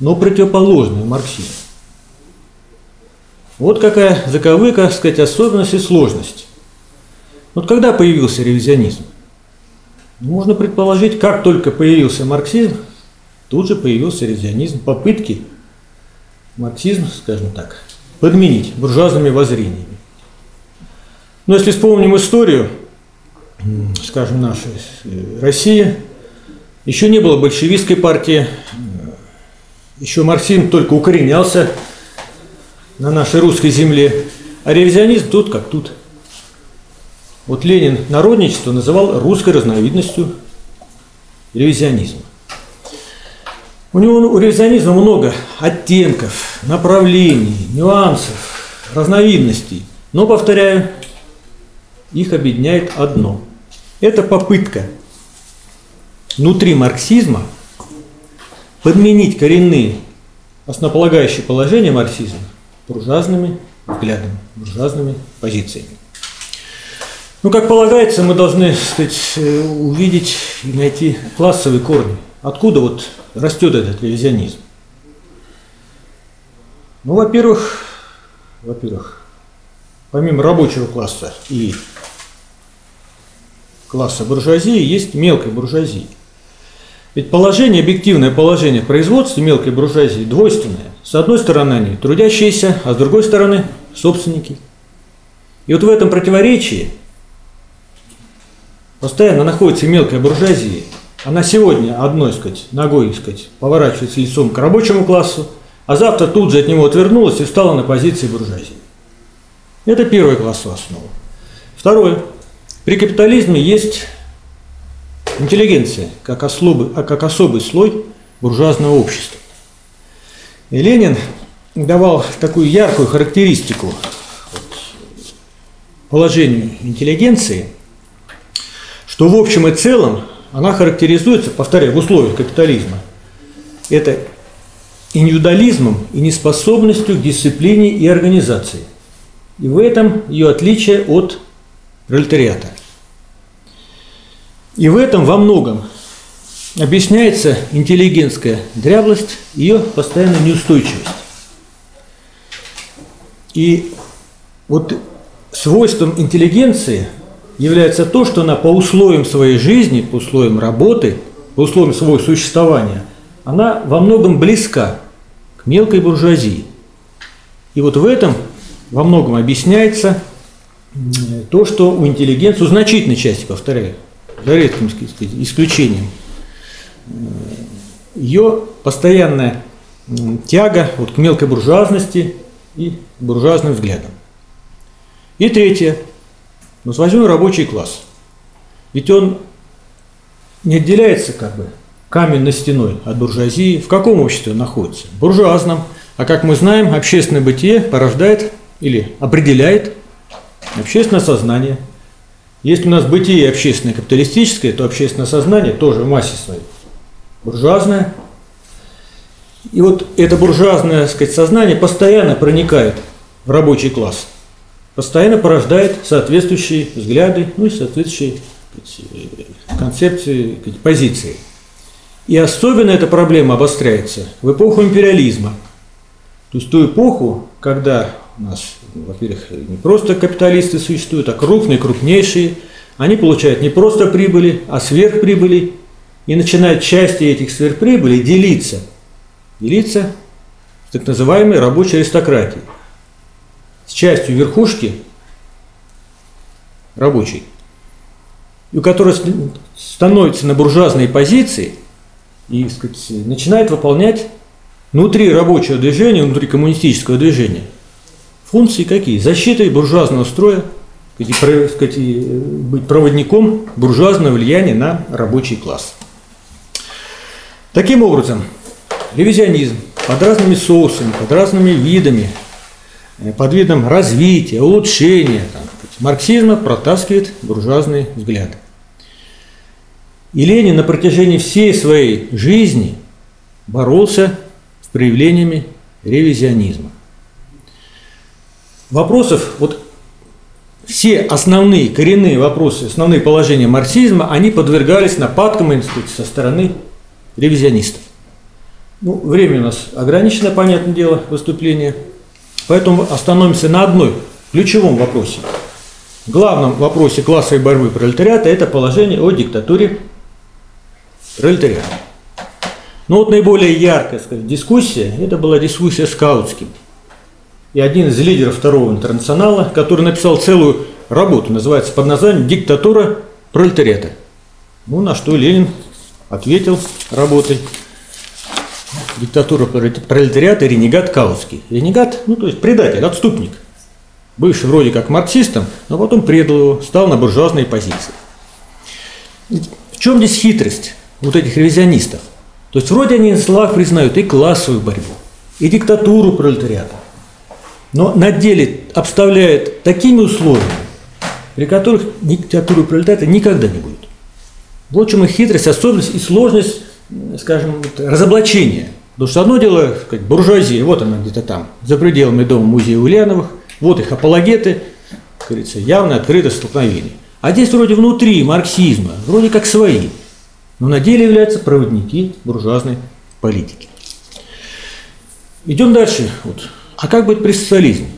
но противоположное марксизму. Вот какая заковыка, сказать, особенность и сложность. Вот когда появился ревизионизм? Можно предположить, как только появился марксизм, тут же появился ревизионизм, попытки марксизм, скажем так, подменить буржуазными воззрениями. Но если вспомним историю, скажем, нашей э, России, еще не было большевистской партии, еще марксизм только укоренялся на нашей русской земле, а ревизионизм тут как тут. Вот Ленин народничество называл русской разновидностью ревизионизма. У него у ревизионизма много оттенков, направлений, нюансов, разновидностей. Но, повторяю, их объединяет одно. Это попытка внутри марксизма подменить коренные основополагающие положения марксизма буржуазными взглядами, буржуазными позициями. Ну, как полагается, мы должны сказать, э, увидеть и найти классовые корни. Откуда вот растет этот ревизионизм? Ну, во-первых, во-первых, помимо рабочего класса и класса буржуазии, есть мелкая буржуазия. Ведь положение, объективное положение в производстве мелкой буржуазии двойственное. С одной стороны они трудящиеся, а с другой стороны собственники. И вот в этом противоречии постоянно находится мелкая буржуазия, она сегодня одной, сказать, ногой, сказать, поворачивается лицом к рабочему классу, а завтра тут же от него отвернулась и встала на позиции буржуазии. Это первый классовая основа. Второе. При капитализме есть интеллигенция, как особый, а как особый слой буржуазного общества. И Ленин давал такую яркую характеристику положению интеллигенции, что в общем и целом она характеризуется, повторяю, в условиях капитализма. Это индивидуализмом и неспособностью к дисциплине и организации. И в этом ее отличие от пролетариата. И в этом во многом объясняется интеллигентская дряблость, ее постоянная неустойчивость. И вот свойством интеллигенции – является то, что она по условиям своей жизни, по условиям работы, по условиям своего существования, она во многом близка к мелкой буржуазии. И вот в этом во многом объясняется то, что у интеллигенции, у значительной части, повторяю, за редким исключением, ее постоянная тяга вот к мелкой буржуазности и буржуазным взглядам. И третье – но возьмем рабочий класс. Ведь он не отделяется как бы каменной стеной от буржуазии. В каком обществе он находится? В буржуазном. А как мы знаем, общественное бытие порождает или определяет общественное сознание. Если у нас бытие общественное капиталистическое, то общественное сознание тоже в массе своей буржуазное. И вот это буржуазное сказать, сознание постоянно проникает в рабочий класс, постоянно порождает соответствующие взгляды, ну и соответствующие концепции, позиции. И особенно эта проблема обостряется в эпоху империализма. То есть ту эпоху, когда у нас, во-первых, не просто капиталисты существуют, а крупные, крупнейшие, они получают не просто прибыли, а сверхприбыли, и начинают части этих сверхприбылей делиться, делиться с так называемой рабочей аристократией, с частью верхушки рабочей, и у которой становится на буржуазные позиции и сказать, начинает выполнять внутри рабочего движения, внутри коммунистического движения функции какие? Защита буржуазного строя, сказать, быть проводником буржуазного влияния на рабочий класс. Таким образом, ревизионизм под разными соусами, под разными видами, э, под видом развития, улучшения там, марксизма протаскивает буржуазные взгляды. И Ленин на протяжении всей своей жизни боролся с проявлениями ревизионизма. Вопросов, вот все основные коренные вопросы, основные положения марксизма, они подвергались нападкам сказать, со стороны ревизионистов. Ну, время у нас ограничено, понятное дело, выступление, поэтому остановимся на одной ключевом вопросе. Главном вопросе классовой борьбы пролетариата – это положение о диктатуре пролетариата. Но вот наиболее яркая сказать, дискуссия – это была дискуссия с Каутским. И один из лидеров второго интернационала, который написал целую работу, называется под названием «Диктатура пролетариата». Ну, на что Ленин ответил работой «Диктатура пролетариата. Ренегат Каутский». Ренегат, ну, то есть предатель, отступник, бывший вроде как марксистом, но потом предал его, стал на буржуазные позиции. В чем здесь хитрость вот этих ревизионистов? То есть вроде они на словах признают и классовую борьбу, и диктатуру пролетариата, но на деле обставляют такими условиями, при которых диктатуры пролетариата никогда не будет. Вот в чем их хитрость, особенность и сложность, скажем, разоблачения. Потому что одно дело, сказать, буржуазия, вот она где-то там, за пределами дома музея Ульяновых, вот их апологеты, как говорится, явно открыто столкновение. А здесь вроде внутри марксизма, вроде как свои, но на деле являются проводники буржуазной политики. Идем дальше. Вот. А как быть при социализме?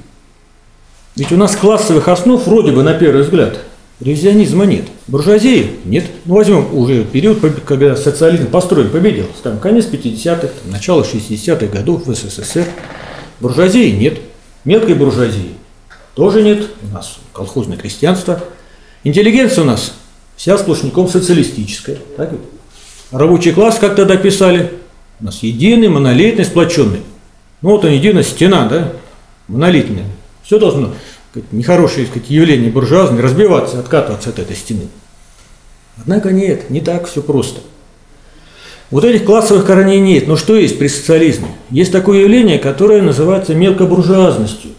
Ведь у нас классовых основ вроде бы на первый взгляд ревизионизма нет. Буржуазии нет. Ну, возьмем уже период, когда социализм построен, победил. Скажем, конец 50-х, начало 60-х годов в СССР. Буржуазии нет. Мелкой буржуазии тоже нет. У нас колхозное крестьянство. Интеллигенция у нас вся сплошняком социалистическая. Так ведь? Рабочий класс, как тогда писали, у нас единый, монолитный, сплоченный. Ну вот он единая стена, да, монолитная. Все должно, сказать, нехорошее сказать, явление буржуазное, разбиваться, откатываться от этой стены. Однако нет, не так все просто. Вот этих классовых корней нет. Но что есть при социализме? Есть такое явление, которое называется мелкобуржуазностью.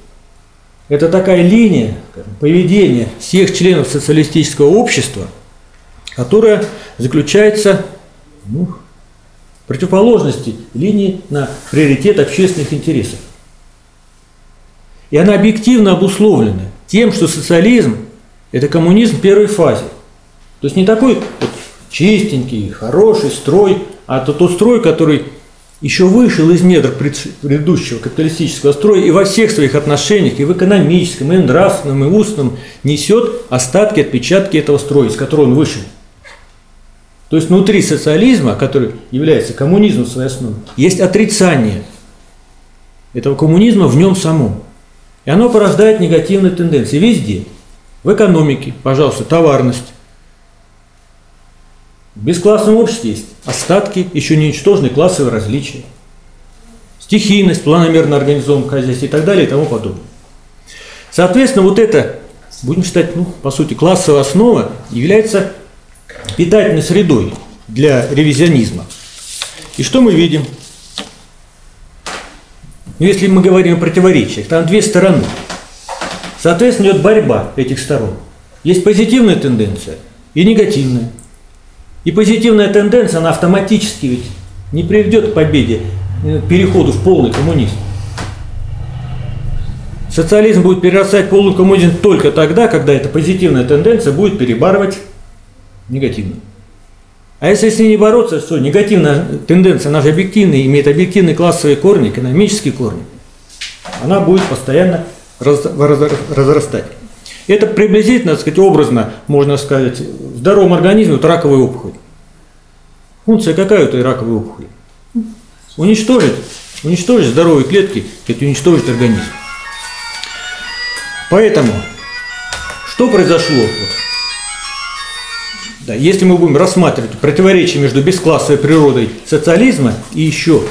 Это такая линия поведения всех членов социалистического общества, которая заключается ну, противоположности линии на приоритет общественных интересов. И она объективно обусловлена тем, что социализм – это коммунизм в первой фазе. То есть не такой вот чистенький, хороший строй, а это тот строй, который еще вышел из недр предыдущего капиталистического строя и во всех своих отношениях, и в экономическом, и нравственном, и устном, несет остатки, отпечатки этого строя, из которого он вышел. То есть внутри социализма, который является коммунизмом в своей основе, есть отрицание этого коммунизма в нем самом. И оно порождает негативные тенденции везде. В экономике, пожалуйста, товарность. В бесклассном обществе есть остатки, еще не уничтоженные классовые различия. Стихийность, планомерно организованном хозяйстве и так далее и тому подобное. Соответственно, вот это, будем считать, ну, по сути, классовая основа является питательной средой для ревизионизма. И что мы видим? Ну, если мы говорим о противоречиях, там две стороны. Соответственно, идет борьба этих сторон. Есть позитивная тенденция и негативная. И позитивная тенденция, она автоматически ведь не приведет к победе, э, к переходу в полный коммунизм. Социализм будет перерастать в полный коммунизм только тогда, когда эта позитивная тенденция будет перебарывать негативную. А если с ней не бороться, что негативная тенденция, она же объективная, имеет объективные классовые корни, экономические корни, она будет постоянно раз, раз, разрастать. Это приблизительно, так сказать, образно, можно сказать, в здоровом организме вот раковая опухоль. Функция какая у этой раковой опухоли? Уничтожить, уничтожить здоровые клетки, это уничтожить организм. Поэтому, что произошло? Да, если мы будем рассматривать противоречие между бесклассовой природой социализма и еще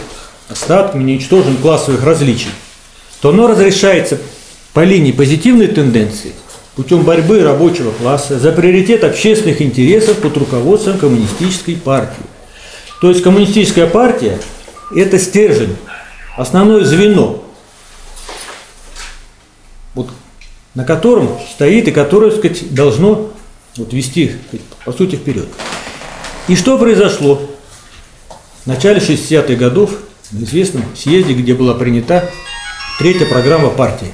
остатками неуничтоженных классовых различий, то оно разрешается по линии позитивной тенденции путем борьбы рабочего класса за приоритет общественных интересов под руководством коммунистической партии. То есть коммунистическая партия – это стержень, основное звено, вот, на котором стоит и которое, так сказать, должно вот, вести, по сути, вперед. И что произошло? В начале 60-х годов на известном съезде, где была принята третья программа партии.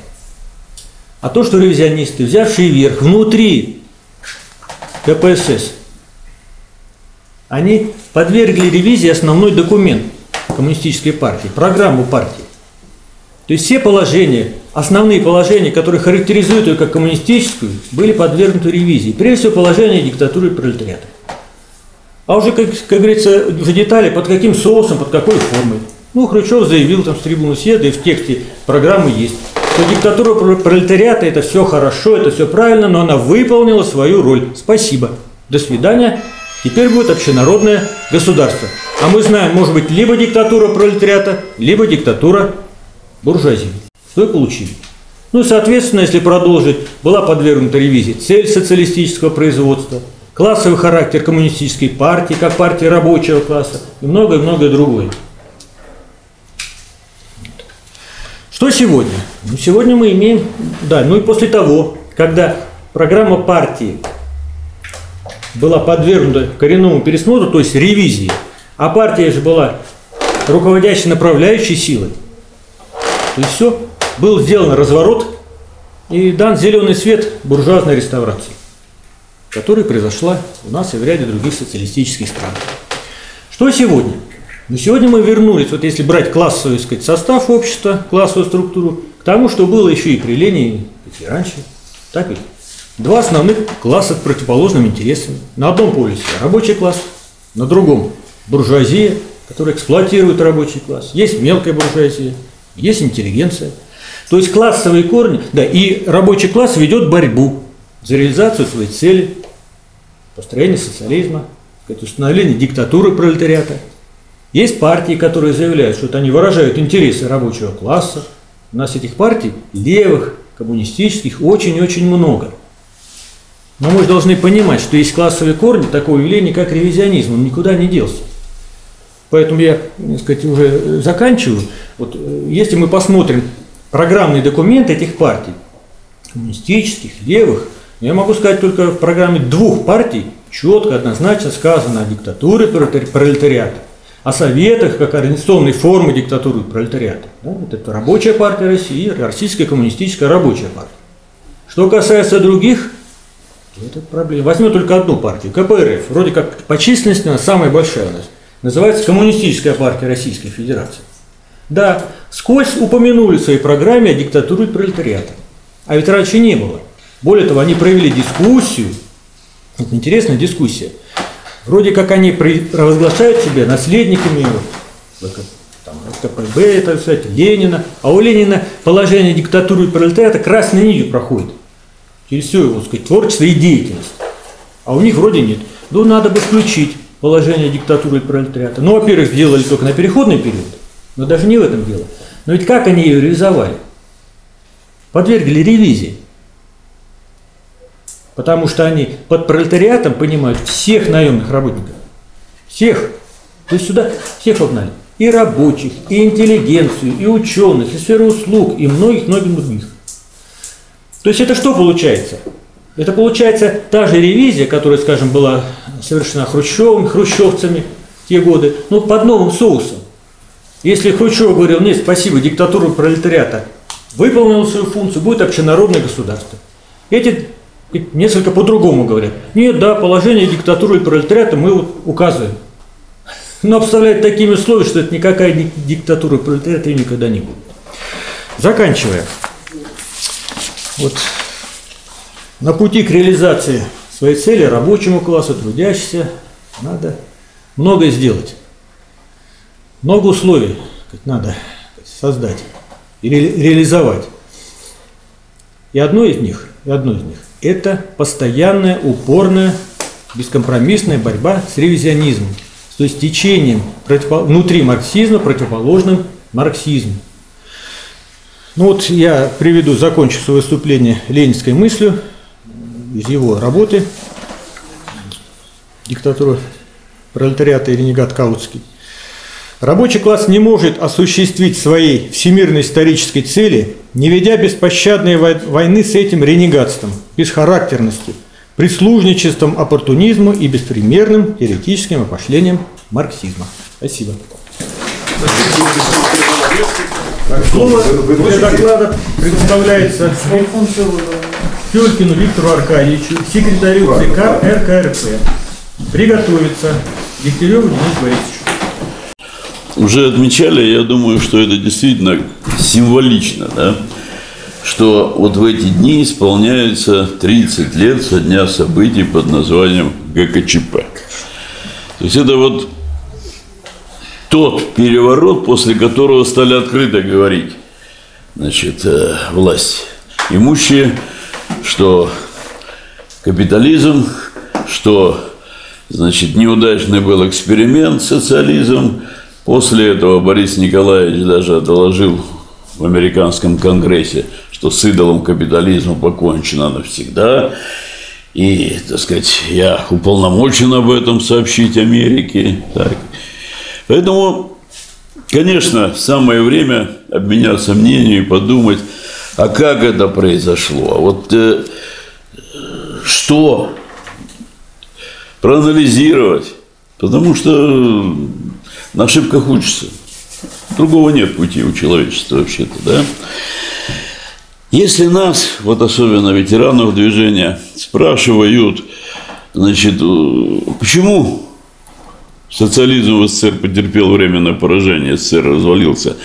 А то, что ревизионисты, взявшие верх внутри КПСС, они подвергли ревизии основной документ коммунистической партии, программу партии. То есть все положения, основные положения, которые характеризуют ее как коммунистическую, были подвергнуты ревизии. Прежде всего, положение диктатуры пролетариата. А уже, как, как говорится, в детали, под каким соусом, под какой формой. Ну, Хрущев заявил там с трибуны съезда, и в тексте программы есть, что диктатура пролетариата – это все хорошо, это все правильно, но она выполнила свою роль. Спасибо. До свидания. Теперь будет общенародное государство. А мы знаем, может быть, либо диктатура пролетариата, либо диктатура буржуазии. Что и получили. Ну и, соответственно, если продолжить, была подвергнута ревизии цель социалистического производства, классовый характер коммунистической партии, как партии рабочего класса и многое-многое другое. Что сегодня? Ну, сегодня мы имеем, да, ну и после того, когда программа партии была подвергнута коренному пересмотру, то есть ревизии, а партия же была руководящей направляющей силой, то есть все, был сделан разворот и дан зеленый свет буржуазной реставрации, которая произошла у нас и в ряде других социалистических стран. Что сегодня? Ну, сегодня мы вернулись, вот если брать классовый сказать, состав общества, классовую структуру, к тому, что было еще и при Ленине, и раньше. Так ведь? Два основных класса с противоположными интересами. На одном полюсе рабочий класс, на другом буржуазия, которая эксплуатирует рабочий класс. Есть мелкая буржуазия, есть интеллигенция. То есть классовые корни, да, и рабочий класс ведет борьбу за реализацию своей цели, построение социализма, установление диктатуры пролетариата. Есть партии, которые заявляют, что они выражают интересы рабочего класса. У нас этих партий, левых, коммунистических, очень-очень много. Но мы же должны понимать, что есть классовые корни такого явления, как ревизионизм, он никуда не делся. Поэтому я, так сказать, уже заканчиваю. Вот, э, если мы посмотрим программные документы этих партий, коммунистических, левых, я могу сказать только в программе двух партий четко, однозначно сказано о диктатуре пролетариата, о советах как организационной формы диктатуры пролетариата. Да, вот это рабочая партия России, Российская коммунистическая рабочая партия. Что касается других, это проблема. Возьмем только одну партию, КПРФ, вроде как по численности она самая большая у нас – называется Коммунистическая партия Российской Федерации. Да, скользь упомянули в своей программе о диктатуре пролетариата. А ведь раньше не было. Более того, они провели дискуссию. Это интересная дискуссия. Вроде как они провозглашают себя наследниками там, КПБ, это, кстати, Ленина. А у Ленина положение диктатуры пролетариата красной нитью проходит. Через все его сказать, творчество и деятельность. А у них вроде нет. Ну, надо бы включить положение диктатуры пролетариата. Ну, во-первых, сделали только на переходный период, но даже не в этом дело. Но ведь как они ее реализовали? Подвергли ревизии. Потому что они под пролетариатом понимают всех наемных работников. Всех. То есть сюда всех погнали. И рабочих, и интеллигенцию, и ученых, и сферу услуг, и многих-многих других. То есть это что получается? Это получается та же ревизия, которая, скажем, была совершена Хрущевым, хрущевцами в те годы, но под новым соусом. Если Хрущев говорил, нет, спасибо, диктатура пролетариата выполнила свою функцию, будет общенародное государство. Эти несколько по-другому говорят. Нет, да, положение диктатуры и пролетариата мы вот указываем. Но обставляют такими условиями, что это никакая диктатура пролетариата и никогда не будет. Заканчивая. Вот на пути к реализации своей цели рабочему классу, трудящимся, надо многое сделать. Много условий надо создать и реализовать. И одно из них, и одно из них – это постоянная, упорная, бескомпромиссная борьба с ревизионизмом, то есть течением внутри марксизма, противоположным марксизму. Ну вот я приведу, закончу свое выступление ленинской мыслью из его работы «Диктатура пролетариата и ренегат Каутский». Рабочий класс не может осуществить своей всемирной исторической цели, не ведя беспощадной войны с этим ренегатством, бесхарактерностью, прислужничеством оппортунизму и беспримерным теоретическим опошлением марксизма. Спасибо. Слово для доклада представляется Тюлькину Виктору Аркадьевичу, секретарю ЦК РКРП. Приготовиться Дегтяреву Денису Борисовичу уже отмечали, я думаю, что это действительно символично, да, что вот в эти дни исполняется 30 лет со дня событий под названием ГКЧП. То есть это вот тот переворот, после которого стали открыто говорить значит, э, власть имущие, что капитализм, что значит, неудачный был эксперимент социализм, После этого Борис Николаевич даже доложил в американском конгрессе, что с идолом капитализма покончено навсегда. И, так сказать, я уполномочен об этом сообщить Америке. Так. Поэтому, конечно, самое время обменяться мнением и подумать, а как это произошло? А вот э, что проанализировать? Потому что на ошибках учатся. Другого нет пути у человечества вообще-то, да? Если нас, вот особенно ветеранов движения, спрашивают, значит, э, почему социализм в СССР потерпел временное поражение, СССР развалился,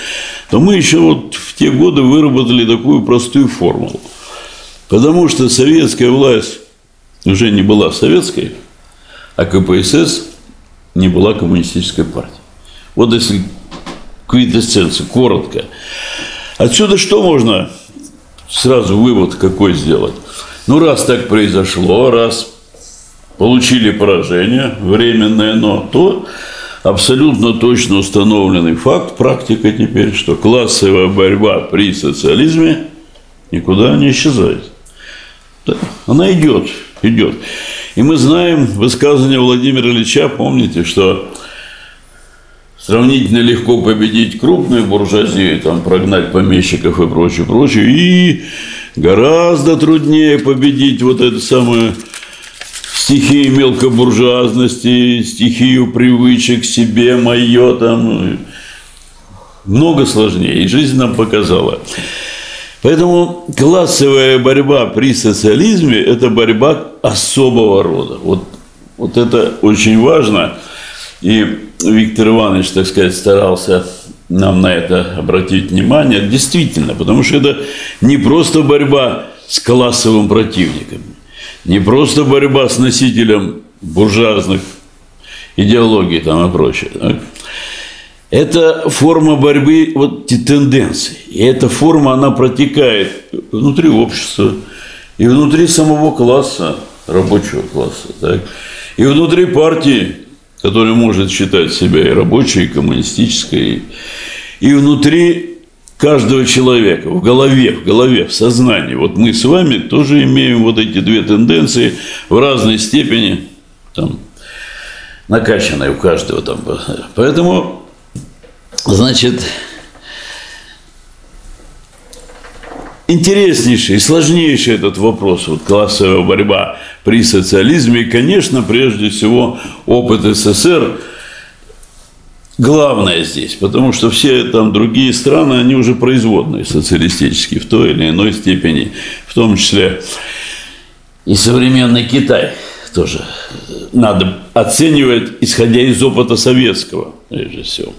то мы еще вот в те годы выработали такую простую формулу. Потому что советская власть уже не была советской, а КПСС не была коммунистической партией. Вот если квинтэссенция, коротко. Отсюда что можно сразу вывод какой сделать? Ну, раз так произошло, раз получили поражение, временное, но то абсолютно точно установленный факт, практика теперь, что классовая борьба при социализме никуда не исчезает. Она идет, идет. И мы знаем высказывание Владимира Ильича, помните, что сравнительно легко победить крупную буржуазию, там, прогнать помещиков и прочее, прочее, и гораздо труднее победить вот эту самую стихию мелкобуржуазности, стихию привычек себе, мое там, много сложнее, и жизнь нам показала. Поэтому классовая борьба при социализме – это борьба особого рода. Вот, вот это очень важно. И Виктор Иванович, так сказать, старался нам на это обратить внимание, действительно, потому что это не просто борьба с классовым противником, не просто борьба с носителем буржуазных идеологий там и прочее. Так? Это форма борьбы, вот эти тенденции. И эта форма, она протекает внутри общества и внутри самого класса, рабочего класса, так? и внутри партии, которая может считать себя и рабочей, и коммунистической, и внутри каждого человека, в голове, в голове, в сознании. Вот мы с вами тоже имеем вот эти две тенденции в разной степени, там, накачанные у каждого там. Поэтому, значит, интереснейший сложнейший этот вопрос, вот классовая борьба при социализме, и, конечно, прежде всего, опыт СССР главное здесь, потому что все там другие страны, они уже производные социалистические в той или иной степени, в том числе и современный Китай тоже надо оценивать, исходя из опыта советского, прежде всего.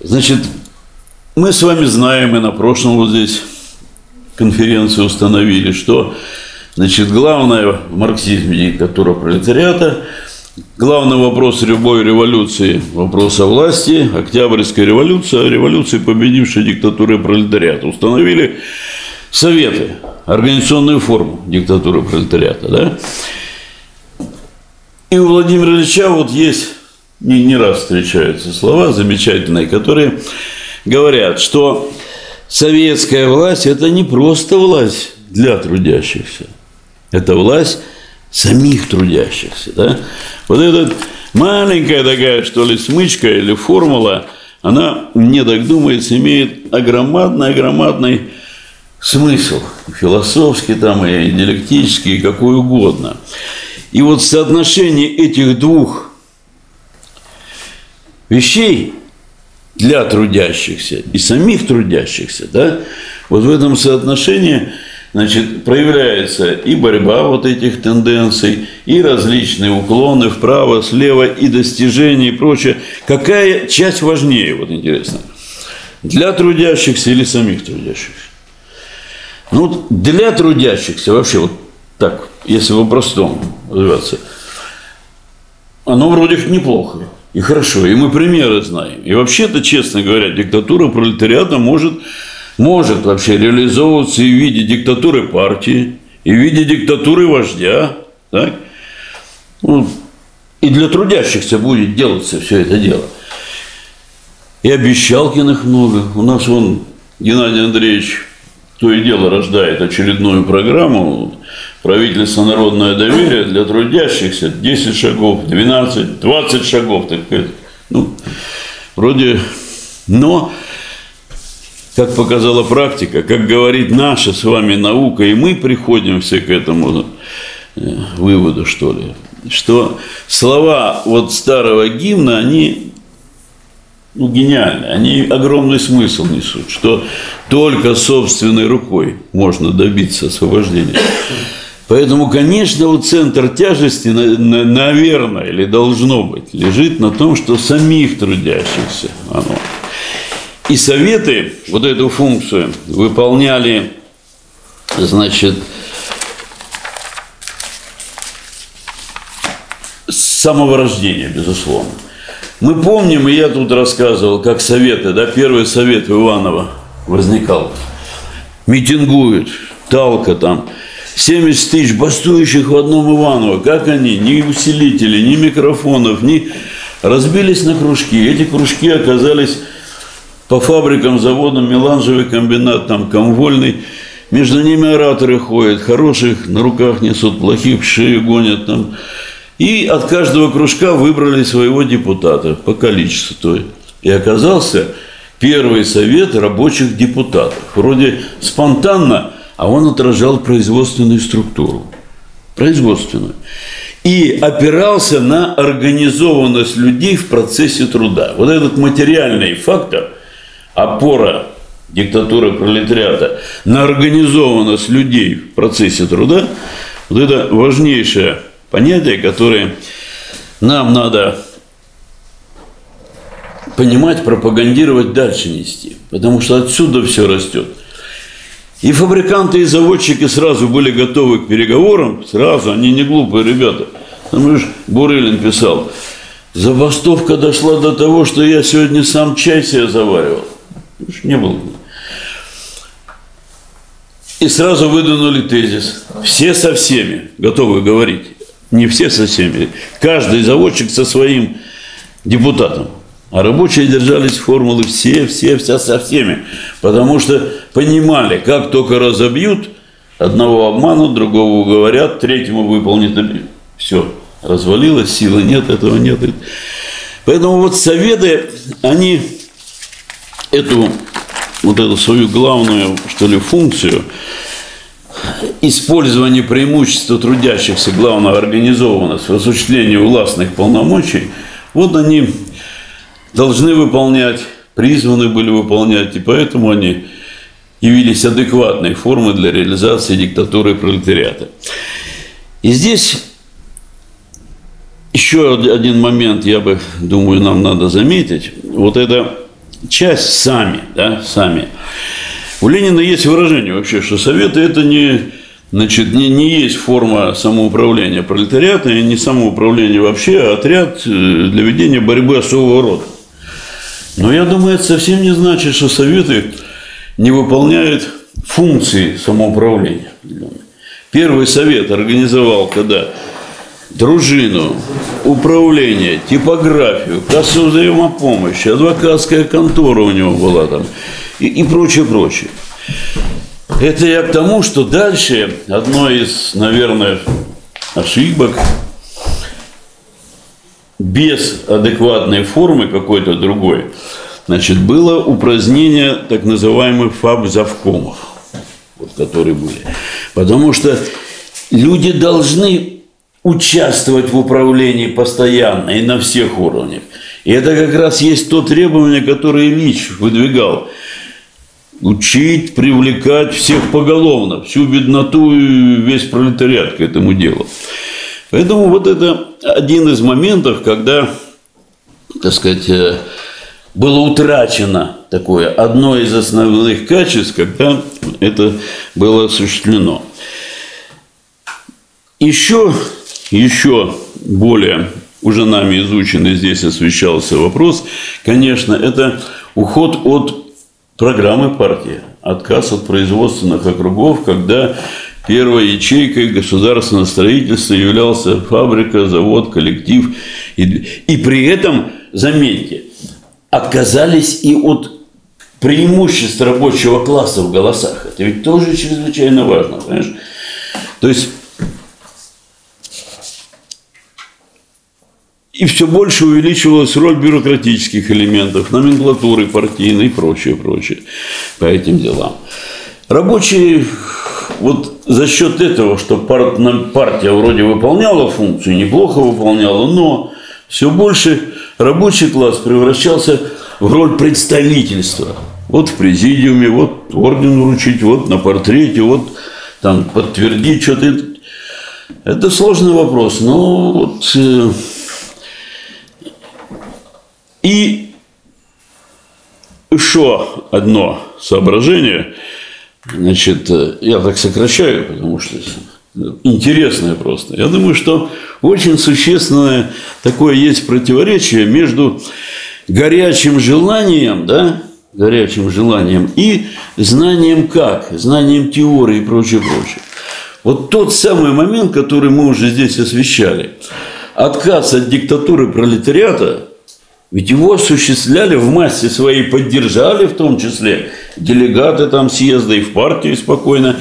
Значит, мы с вами знаем, и на прошлом вот здесь конференции установили, что значит, главное в марксизме диктатура пролетариата, главный вопрос любой революции – вопрос о власти, Октябрьская революция, революция, победившая диктатуры пролетариата. Установили советы, организационную форму диктатуры пролетариата. Да? И у Владимира Ильича вот есть, не, не раз встречаются слова замечательные, которые говорят, что советская власть – это не просто власть для трудящихся, это власть самих трудящихся. Да? Вот эта маленькая такая, что ли, смычка или формула, она, мне так думается, имеет огромадный-огромадный смысл, философский там и диалектический, и какой угодно. И вот соотношение этих двух вещей для трудящихся и самих трудящихся, да, вот в этом соотношении значит, проявляется и борьба вот этих тенденций, и различные уклоны вправо, слева, и достижения, и прочее. Какая часть важнее, вот интересно, для трудящихся или самих трудящихся? Ну, для трудящихся вообще, вот так, если по-простому развиваться, оно вроде неплохо. И хорошо, и мы примеры знаем. И вообще-то, честно говоря, диктатура пролетариата может, может вообще реализовываться и в виде диктатуры партии, и в виде диктатуры вождя. Так? Ну, и для трудящихся будет делаться все это дело. И обещалкиных много. У нас вон Геннадий Андреевич то и дело рождает очередную программу правительство народное доверие для трудящихся 10 шагов, 12, 20 шагов, так. Ну, вроде, но, как показала практика, как говорит наша с вами наука, и мы приходим все к этому э, выводу, что ли, что слова вот старого гимна, они ну, гениальны, они огромный смысл несут, что только собственной рукой можно добиться освобождения. Поэтому, конечно, вот центр тяжести, наверное, или должно быть, лежит на том, что самих трудящихся оно. И советы вот эту функцию выполняли, значит, с самого рождения, безусловно. Мы помним, и я тут рассказывал, как советы, да, первый совет Иванова возникал. Митингуют, талка там – 70 тысяч бастующих в одном Иваново. Как они? Ни усилителей, ни микрофонов, ни... Разбились на кружки. Эти кружки оказались по фабрикам, заводам, меланжевый комбинат, там, комвольный. Между ними ораторы ходят, хороших на руках несут, плохих в шею гонят там. И от каждого кружка выбрали своего депутата по количеству. И оказался первый совет рабочих депутатов. Вроде спонтанно а он отражал производственную структуру. Производственную. И опирался на организованность людей в процессе труда. Вот этот материальный фактор, опора диктатуры пролетариата на организованность людей в процессе труда, вот это важнейшее понятие, которое нам надо понимать, пропагандировать, дальше нести. Потому что отсюда все растет. И фабриканты, и заводчики сразу были готовы к переговорам, сразу, они не глупые ребята. Там же Бурылин писал, забастовка дошла до того, что я сегодня сам чай себе заваривал. Не было. И сразу выдвинули тезис. Все со всеми готовы говорить. Не все со всеми. Каждый заводчик со своим депутатом. А рабочие держались формулы все, все, вся со всеми. Потому что понимали, как только разобьют, одного обманут, другого уговорят, третьему выполнит. Все, развалилось, силы нет, этого нет. Поэтому вот советы, они эту вот эту свою главную, что ли, функцию использование преимущества трудящихся, главного организованность в осуществлении властных полномочий, вот они должны выполнять, призваны были выполнять, и поэтому они явились адекватной формой для реализации диктатуры пролетариата. И здесь еще один момент, я бы думаю, нам надо заметить. Вот эта часть сами, да, сами. У Ленина есть выражение вообще, что советы это не, значит, не, не есть форма самоуправления пролетариата, и не самоуправление вообще, а отряд э, для ведения борьбы особого рода. Но я думаю, это совсем не значит, что советы не выполняют функции самоуправления. Первый совет организовал, когда дружину, управление, типографию, кассу взаимопомощи, адвокатская контора у него была там и, и прочее, прочее. Это я к тому, что дальше одно из, наверное, ошибок без адекватной формы какой-то другой, значит, было упразднение так называемых фаб-завкомов, вот, которые были. Потому что люди должны участвовать в управлении постоянно и на всех уровнях. И это как раз есть то требование, которое Ильич выдвигал. Учить, привлекать всех поголовно, всю бедноту и весь пролетариат к этому делу. Поэтому вот это один из моментов, когда, так сказать, э, было утрачено такое одно из основных качеств, когда это было осуществлено. Еще еще более уже нами изученный здесь освещался вопрос, конечно, это уход от программы партии, отказ от производственных округов, когда первой ячейкой государственного строительства являлся фабрика, завод, коллектив. И, и при этом, заметьте, отказались и от преимуществ рабочего класса в голосах. Это ведь тоже чрезвычайно важно, понимаешь? То есть И все больше увеличивалась роль бюрократических элементов, номенклатуры партийной и прочее, прочее по этим делам. Рабочие вот за счет этого, что партия вроде выполняла функцию, неплохо выполняла, но все больше рабочий класс превращался в роль представительства. Вот в президиуме, вот орден вручить, вот на портрете, вот там подтвердить что-то. Это сложный вопрос, но вот э, и еще одно соображение, значит, я так сокращаю, потому что интересное просто. Я думаю, что очень существенное такое есть противоречие между горячим желанием, да, горячим желанием и знанием как, знанием теории и прочее, прочее. Вот тот самый момент, который мы уже здесь освещали. Отказ от диктатуры пролетариата ведь его осуществляли в массе своей, поддержали в том числе делегаты там съезда и в партию спокойно.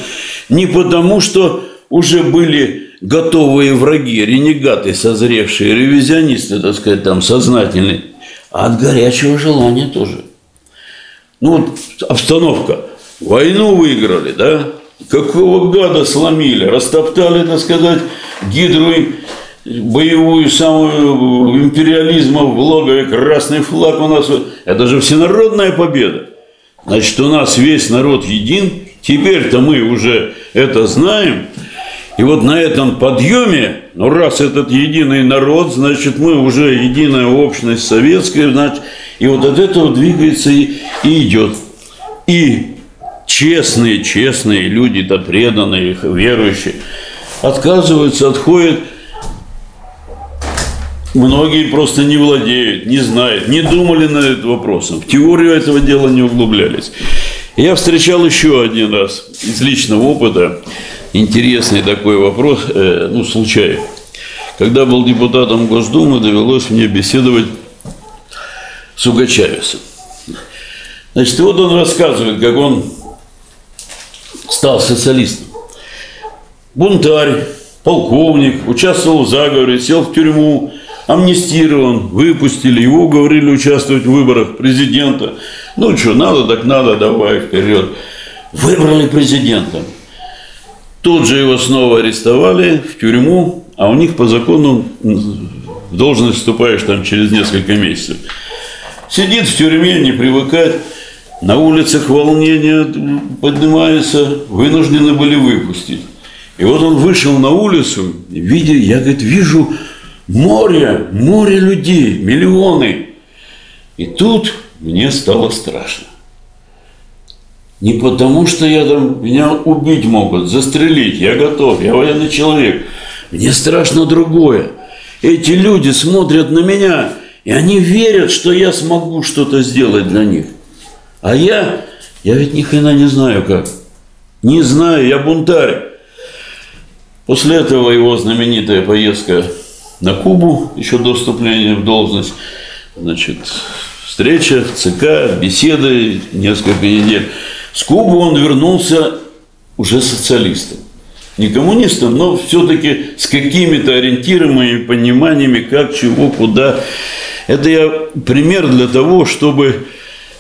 Не потому, что уже были готовые враги, ренегаты, созревшие, ревизионисты, так сказать, там сознательные, а от горячего желания тоже. Ну вот обстановка. Войну выиграли, да? Какого гада сломили, растоптали, так сказать, гидру боевую самую империализма в логове, красный флаг у нас. Это же всенародная победа. Значит, у нас весь народ един. Теперь-то мы уже это знаем. И вот на этом подъеме, ну раз этот единый народ, значит, мы уже единая общность советская, значит, и вот от этого двигается и, и идет. И честные, честные люди, да преданные, верующие, отказываются, отходят – Многие просто не владеют, не знают, не думали над этим вопросом. В теорию этого дела не углублялись. Я встречал еще один раз из личного опыта интересный такой вопрос, э, ну, случай. Когда был депутатом Госдумы, довелось мне беседовать с Угачависом. Значит, вот он рассказывает, как он стал социалистом. Бунтарь, полковник, участвовал в заговоре, сел в тюрьму, амнистирован, выпустили, его уговорили участвовать в выборах президента. Ну что, надо, так надо, давай вперед. Выбрали президентом. Тут же его снова арестовали в тюрьму, а у них по закону в должность вступаешь там через несколько месяцев. Сидит в тюрьме, не привыкает. На улицах волнение поднимается, вынуждены были выпустить. И вот он вышел на улицу, видя, я, говорит, вижу море, море людей, миллионы. И тут мне стало страшно. Не потому, что я там, меня убить могут, застрелить, я готов, я военный человек. Мне страшно другое. Эти люди смотрят на меня, и они верят, что я смогу что-то сделать для них. А я, я ведь ни хрена не знаю как. Не знаю, я бунтарь. После этого его знаменитая поездка на Кубу, еще до вступления в должность, значит, встреча ЦК, беседы, несколько недель. С Кубы он вернулся уже социалистом. Не коммунистом, но все-таки с какими-то ориентирами и пониманиями, как, чего, куда. Это я пример для того, чтобы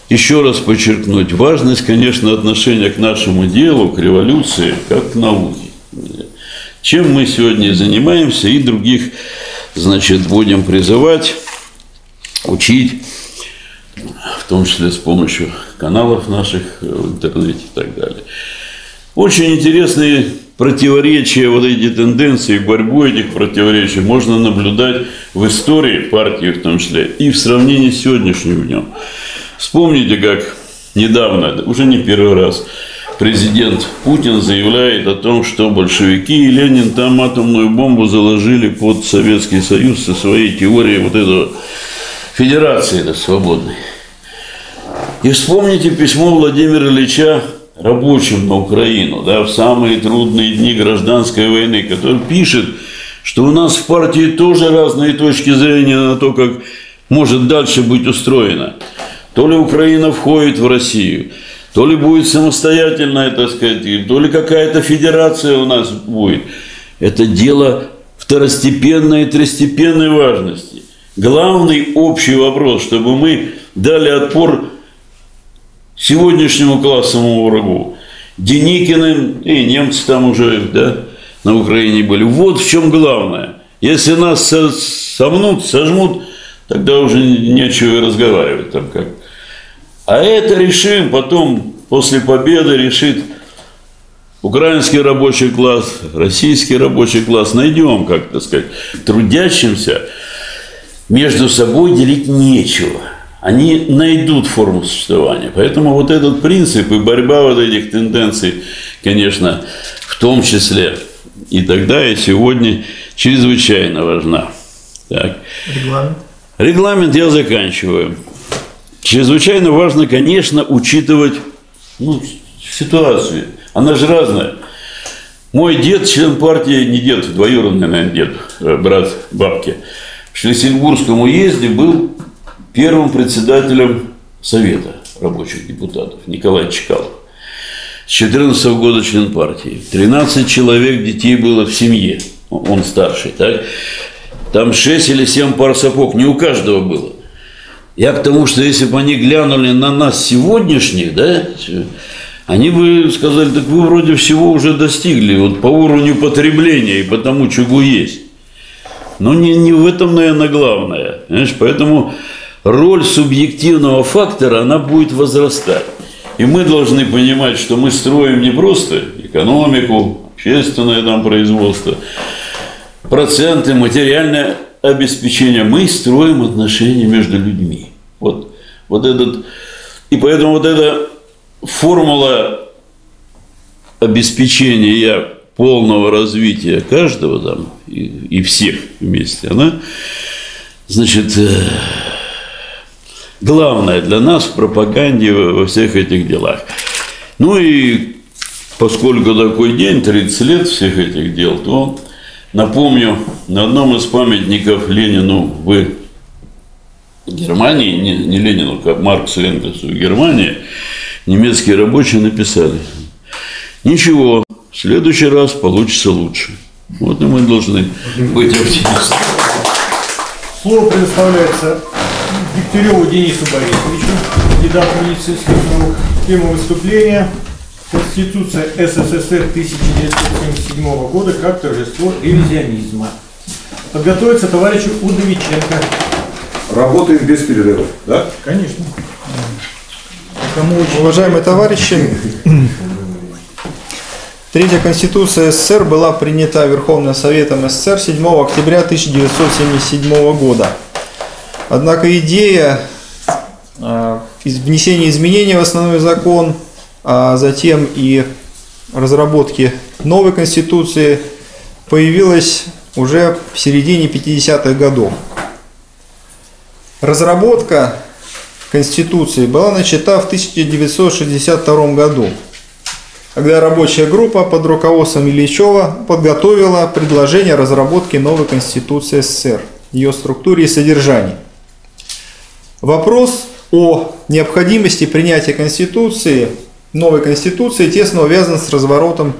еще раз подчеркнуть важность, конечно, отношения к нашему делу, к революции, как к науке. Чем мы сегодня занимаемся и других, значит, будем призывать, учить, в том числе с помощью каналов наших в интернете и так далее. Очень интересные противоречия, вот эти тенденции, борьбу этих противоречий можно наблюдать в истории партии в том числе и в сравнении с сегодняшним днем. Вспомните, как недавно, уже не первый раз, президент Путин заявляет о том, что большевики и Ленин там атомную бомбу заложили под Советский Союз со своей теорией вот этого федерации да, свободной. И вспомните письмо Владимира Ильича рабочим на Украину, да, в самые трудные дни гражданской войны, который пишет, что у нас в партии тоже разные точки зрения на то, как может дальше быть устроено. То ли Украина входит в Россию, то ли будет самостоятельная, так сказать, то ли какая-то федерация у нас будет. Это дело второстепенной и трестепенной важности. Главный общий вопрос, чтобы мы дали отпор сегодняшнему классовому врагу. Деникиным, и немцы там уже да, на Украине были. Вот в чем главное. Если нас сомнут, сожмут, тогда уже нечего и разговаривать там как. А это решим потом, после победы решит украинский рабочий класс, российский рабочий класс. Найдем, как так сказать, трудящимся между собой делить нечего. Они найдут форму существования. Поэтому вот этот принцип и борьба вот этих тенденций, конечно, в том числе и тогда, и сегодня чрезвычайно важна. Так. Регламент. Регламент я заканчиваю. Чрезвычайно важно, конечно, учитывать ну, ситуацию. Она же разная. Мой дед, член партии, не дед, двоюродный, наверное, дед, э, брат бабки, в Шлиссельбургском уезде был первым председателем Совета рабочих депутатов Николай Чкалов. С 14 года член партии. 13 человек детей было в семье. Он старший, так? Там 6 или 7 пар сапог, не у каждого было. Я к тому, что если бы они глянули на нас сегодняшних, да, они бы сказали, так вы вроде всего уже достигли, вот по уровню потребления и по тому, чего есть. Но не, не в этом, наверное, главное. Понимаешь? Поэтому роль субъективного фактора, она будет возрастать. И мы должны понимать, что мы строим не просто экономику, общественное там производство, проценты, материальное обеспечение. Мы строим отношения между людьми. Вот, этот, и поэтому вот эта формула обеспечения полного развития каждого там и, и всех вместе, она, значит, э, главное для нас в пропаганде во всех этих делах. Ну и поскольку такой день, 30 лет всех этих дел, то напомню, на одном из памятников Ленину вы Германии, не, не Ленину, как Марксу Энгельсу в Германии, немецкие рабочие написали, ничего, в следующий раз получится лучше. Вот и мы должны быть оптимистами. Слово предоставляется Дегтяреву Денису Борисовичу, кандидату медицинских наук. Тема выступления Конституция СССР 1977 года как торжество ревизионизма. Подготовиться товарищу Удовиченко. Работаем без перерывов, да? Конечно. Уважаемые товарищи, Третья Конституция СССР была принята Верховным Советом СССР 7 октября 1977 года. Однако идея из- внесения изменений в основной закон, а затем и разработки новой Конституции появилась уже в середине 50-х годов. Разработка Конституции была начата в 1962 году, когда рабочая группа под руководством Ильичева подготовила предложение разработки новой Конституции СССР, ее структуре и содержании. Вопрос о необходимости принятия Конституции, новой Конституции, тесно увязан с разворотом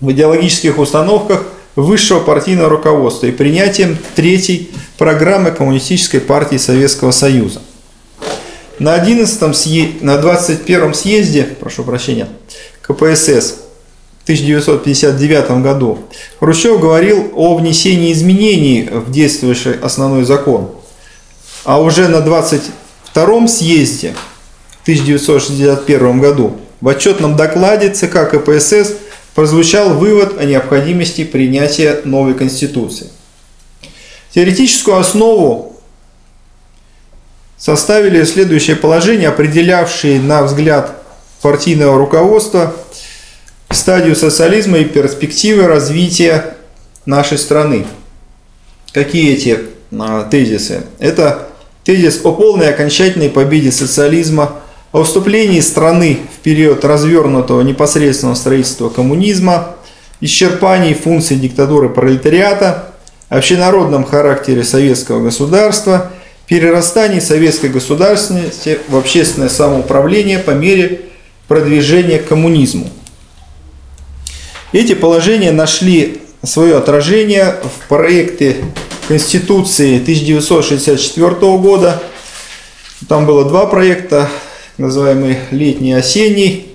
в идеологических установках высшего партийного руководства и принятием третьей программы Коммунистической партии Советского Союза. На 11 съе... на 21 съезде, прошу прощения, КПСС в 1959 году Хрущев говорил о внесении изменений в действующий основной закон. А уже на 22 съезде в 1961 году в отчетном докладе ЦК КПСС прозвучал вывод о необходимости принятия новой Конституции. Теоретическую основу составили следующее положение, определявшие, на взгляд партийного руководства, стадию социализма и перспективы развития нашей страны. Какие эти а, тезисы? Это тезис о полной и окончательной победе социализма, о вступлении страны в период развернутого непосредственного строительства коммунизма, исчерпании функций диктатуры пролетариата, общенародном характере советского государства, перерастании советской государственности в общественное самоуправление по мере продвижения к коммунизму. Эти положения нашли свое отражение в проекте Конституции 1964 года. Там было два проекта, называемый летний осенний,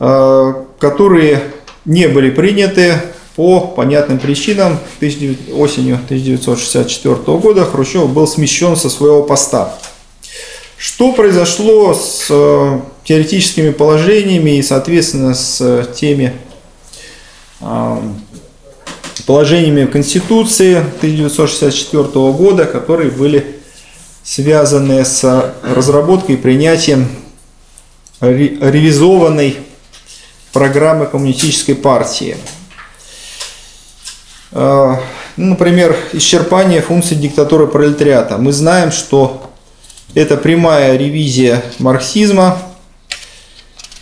э, которые не были приняты по понятным причинам. 19 Осенью 1964 года Хрущев был смещен со своего поста. Что произошло с э, теоретическими положениями и, соответственно, с теми э, положениями Конституции 1964 года, которые были связаны с разработкой и принятием ре- ревизованной программы Коммунистической партии. Э, ну, Например, исчерпание функций диктатуры пролетариата. Мы знаем, что это прямая ревизия марксизма,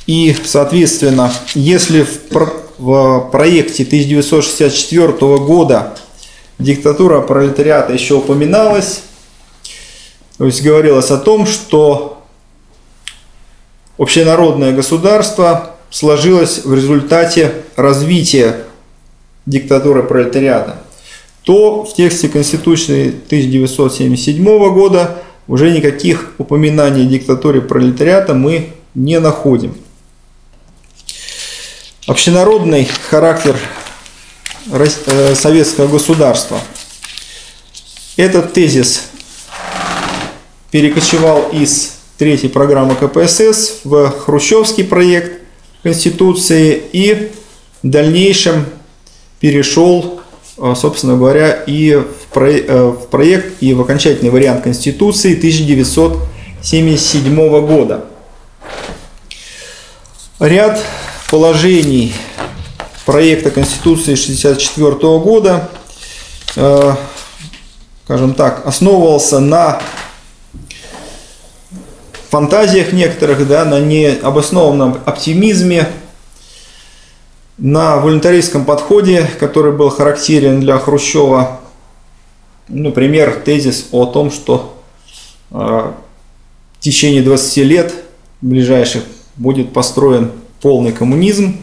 и, соответственно, если в, про- в проекте 1964 года диктатура пролетариата еще упоминалась, то есть говорилось о том, что общенародное государство сложилось в результате развития диктатуры пролетариата, то в тексте Конституции 1977 года уже никаких упоминаний о диктатуре пролетариата мы не находим. Общенародный характер э, советского государства. Этот тезис перекочевал из третьей программы КПСС в хрущевский проект Конституции и в дальнейшем перешел, э, собственно говоря, и э, в проект, и в окончательный вариант Конституции 1977 года. Ряд положений проекта Конституции 1964 года, э, скажем так, основывался на фантазиях некоторых, да, на необоснованном оптимизме, на волюнтаристском подходе, который был характерен для Хрущева. Например, тезис о том, что э, в течение 20 лет ближайших будет построен полный коммунизм.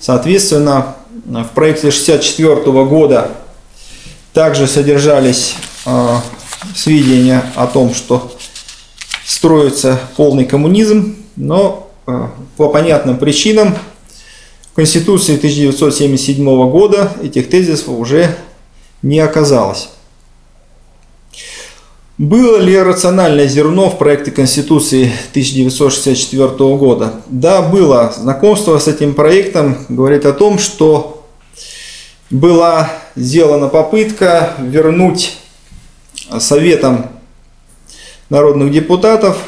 Соответственно, в проекте 1964 года также содержались э, сведения о том, что строится полный коммунизм, но э, по понятным причинам в Конституции 1977 года этих тезисов уже не оказалось. Было ли рациональное зерно в проекте Конституции 1964 года? Да, было. Знакомство с этим проектом говорит о том, что была сделана попытка вернуть Советом народных депутатов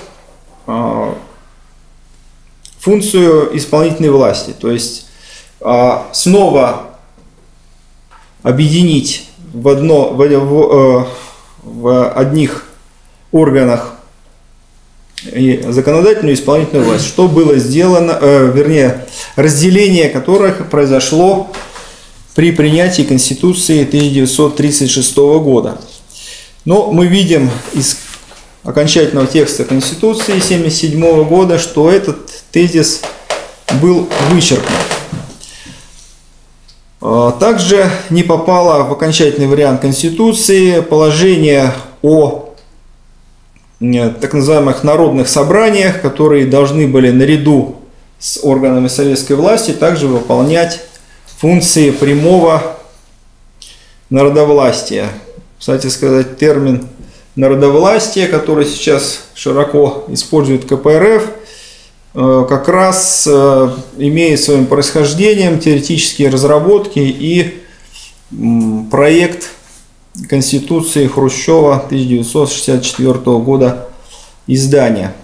а, функцию исполнительной власти. То есть а, снова объединить в, одно, в, в, э, в одних органах и законодательную и исполнительную власть, что было сделано, э, вернее, разделение которых произошло при принятии Конституции 1936 года. Но мы видим из окончательного текста Конституции 1977 года, что этот тезис был вычеркнут. А, также не попало в окончательный вариант Конституции положение о так называемых народных собраниях, которые должны были наряду с органами советской власти также выполнять функции прямого народовластия. Кстати сказать, термин народовластие, который сейчас широко использует КПРФ, э, как раз э, имеет своим происхождением теоретические разработки и проект Конституции Хрущева 1964 года издания.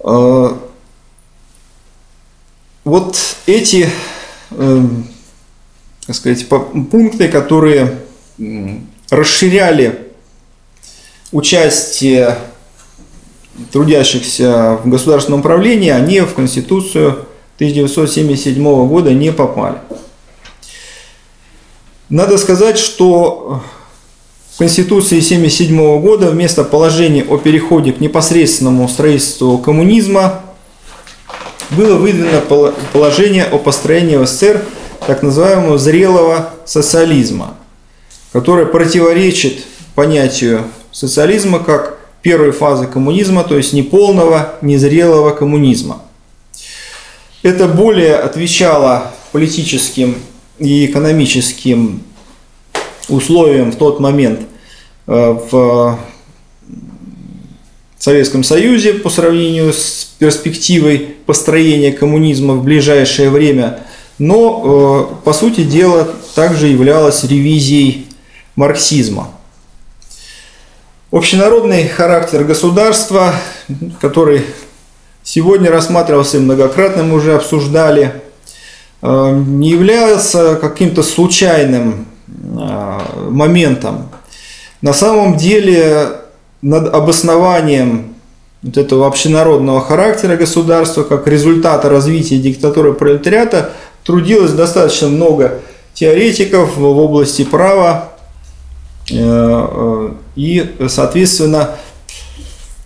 Э, вот эти так сказать, пункты, которые расширяли участие трудящихся в государственном управлении, они в Конституцию 1977 года не попали. Надо сказать, что в Конституции 1977 года вместо положения о переходе к непосредственному строительству коммунизма было выдвинуто положение о построении в СССР так называемого зрелого социализма – которая противоречит понятию социализма как первой фазы коммунизма, то есть неполного, незрелого коммунизма. Это более отвечало политическим и экономическим условиям в тот момент э, в Советском Союзе по сравнению с перспективой построения коммунизма в ближайшее время, но, э, по сути дела, также являлось ревизией марксизма. Общенародный характер государства, который сегодня рассматривался и многократно мы уже обсуждали, э, не являлся каким-то случайным э, моментом. На самом деле над обоснованием вот этого общенародного характера государства как результата развития диктатуры пролетариата трудилось достаточно много теоретиков в области права, и, соответственно,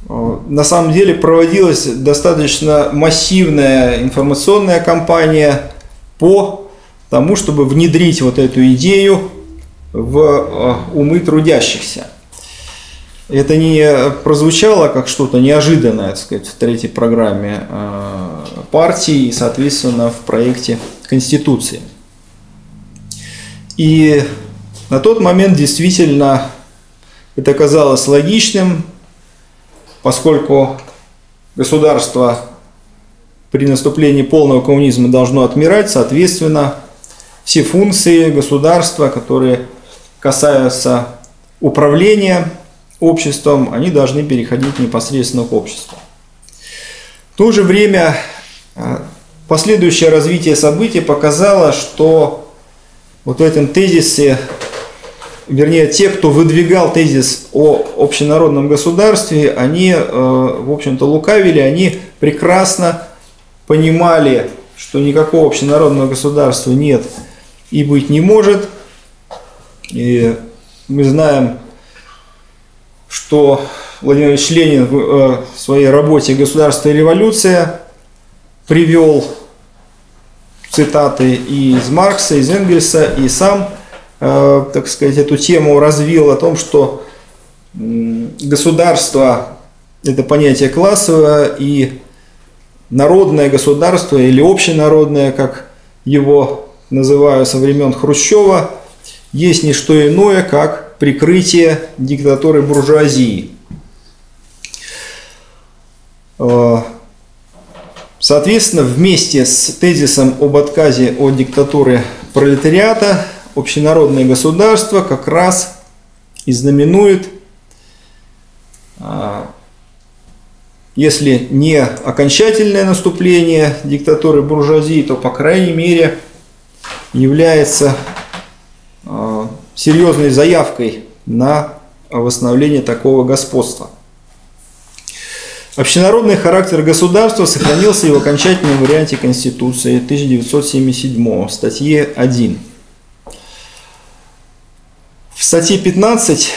э, на самом деле проводилась достаточно массивная информационная кампания по тому, чтобы внедрить вот эту идею в умы трудящихся. Это не прозвучало как что-то неожиданное, так сказать, в третьей программе партии и, соответственно, в проекте Конституции. И на тот момент действительно это казалось логичным, поскольку государство при наступлении полного коммунизма должно отмирать, соответственно, все функции государства, которые касаются управления обществом, они должны переходить непосредственно к обществу. В то же время э, последующее развитие событий показало, что вот в этом тезисе вернее, те, кто выдвигал тезис о общенародном государстве, они, э, в общем-то, лукавили, они прекрасно понимали, что никакого общенародного государства нет и быть не может. И мы знаем, что Владимир Ильич Ленин в э, своей работе «Государство и революция» привел цитаты и из Маркса, из Энгельса, и сам так сказать, эту тему развил о том, что государство – это понятие классовое, и народное государство или общенародное, как его называют со времен Хрущева, есть не что иное, как прикрытие диктатуры буржуазии. Э, Соответственно, вместе с тезисом об отказе от диктатуры пролетариата общенародное государство как раз и знаменует, а, если не окончательное наступление диктатуры буржуазии, то, по крайней мере, является а, серьезной заявкой на восстановление такого господства. Общенародный характер государства сохранился и в окончательном варианте Конституции 1977 статье 1. В статье 15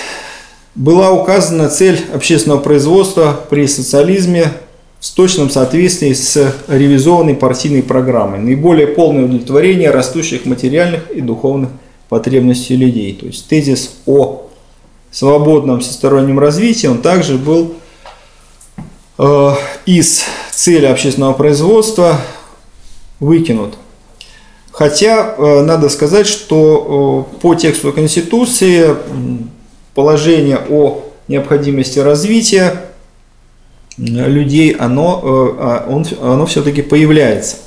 была указана цель общественного производства при социализме в точном соответствии с ревизованной партийной программой. Наиболее полное удовлетворение растущих материальных и духовных потребностей людей. То есть тезис о свободном всестороннем развитии, он также был Э, из цели общественного производства выкинут. Хотя э, надо сказать, что э, по тексту Конституции положение о необходимости развития людей, оно, а, он, оно все-таки появляется.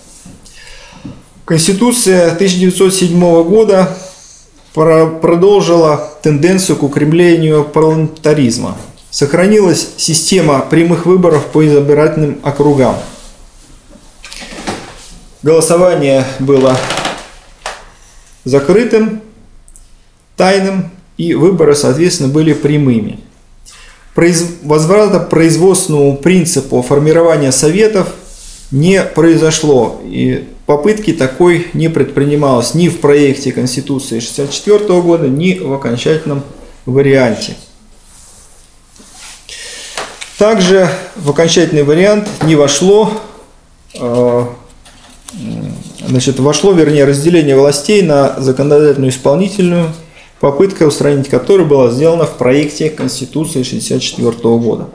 Конституция 1907 года продолжила тенденцию к укреплению парламентаризма – Сохранилась система прямых выборов по избирательным округам. Голосование было закрытым, тайным, и выборы, соответственно, были прямыми. Произ... Возврата производственному принципу формирования советов не произошло, и попытки такой не предпринималось ни в проекте Конституции 1964 года, ни в окончательном варианте. Также в окончательный вариант не вошло, э, значит, вошло, вернее, разделение властей на законодательную и исполнительную, попытка устранить которой была сделана в проекте Конституции 1964 года.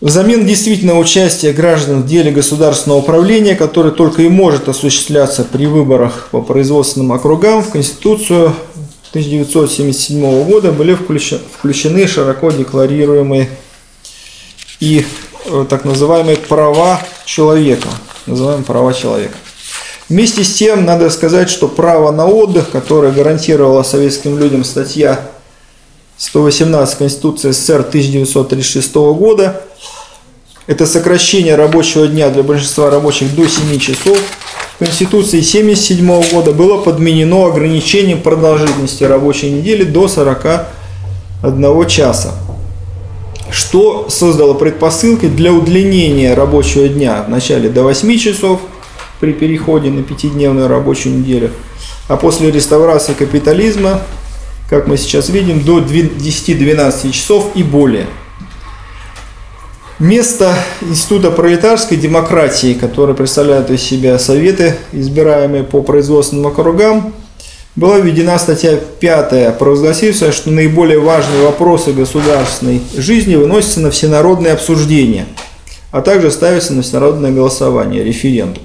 Взамен действительного участия граждан в деле государственного управления, которое только и может осуществляться при выборах по производственным округам, в Конституцию 1977 года были включены широко декларируемые и э, так называемые права человека. Называем права человека. Вместе с тем, надо сказать, что право на отдых, которое гарантировала советским людям статья 118 Конституции СССР 1936 года, это сокращение рабочего дня для большинства рабочих до 7 часов, Конституции 1977 года было подменено ограничением продолжительности рабочей недели до 41 часа, что создало предпосылки для удлинения рабочего дня вначале до 8 часов при переходе на пятидневную рабочую неделю, а после реставрации капитализма, как мы сейчас видим, до 10-12 часов и более – Место Института пролетарской демократии, который представляет из себя советы, избираемые по производственным округам, была введена статья 5, провозгласившая, что наиболее важные вопросы государственной жизни выносятся на всенародное обсуждение, а также ставятся на всенародное голосование, референдум.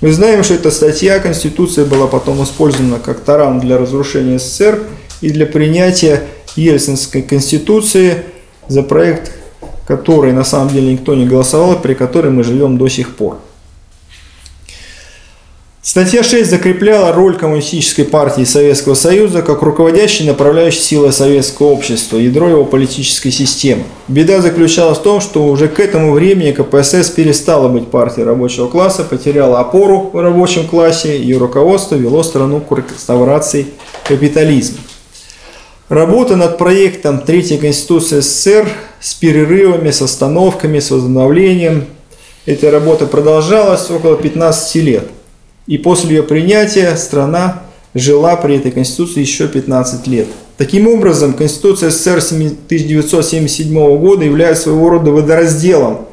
Мы знаем, что эта статья Конституции была потом использована как таран для разрушения СССР и для принятия Ельцинской Конституции за проект которой на самом деле никто не голосовал, при которой мы живем до сих пор. Статья 6 закрепляла роль Коммунистической партии Советского Союза как руководящей направляющей силы советского общества, ядро его политической системы. Беда заключалась в том, что уже к этому времени КПСС перестала быть партией рабочего класса, потеряла опору в рабочем классе, ее руководство вело страну к реставрации капитализма. Работа над проектом Третьей Конституции СССР с перерывами, с остановками, с возобновлением. Эта работа продолжалась около 15 лет. И после ее принятия страна жила при этой Конституции еще 15 лет. Таким образом, Конституция СССР 1977 года является своего рода водоразделом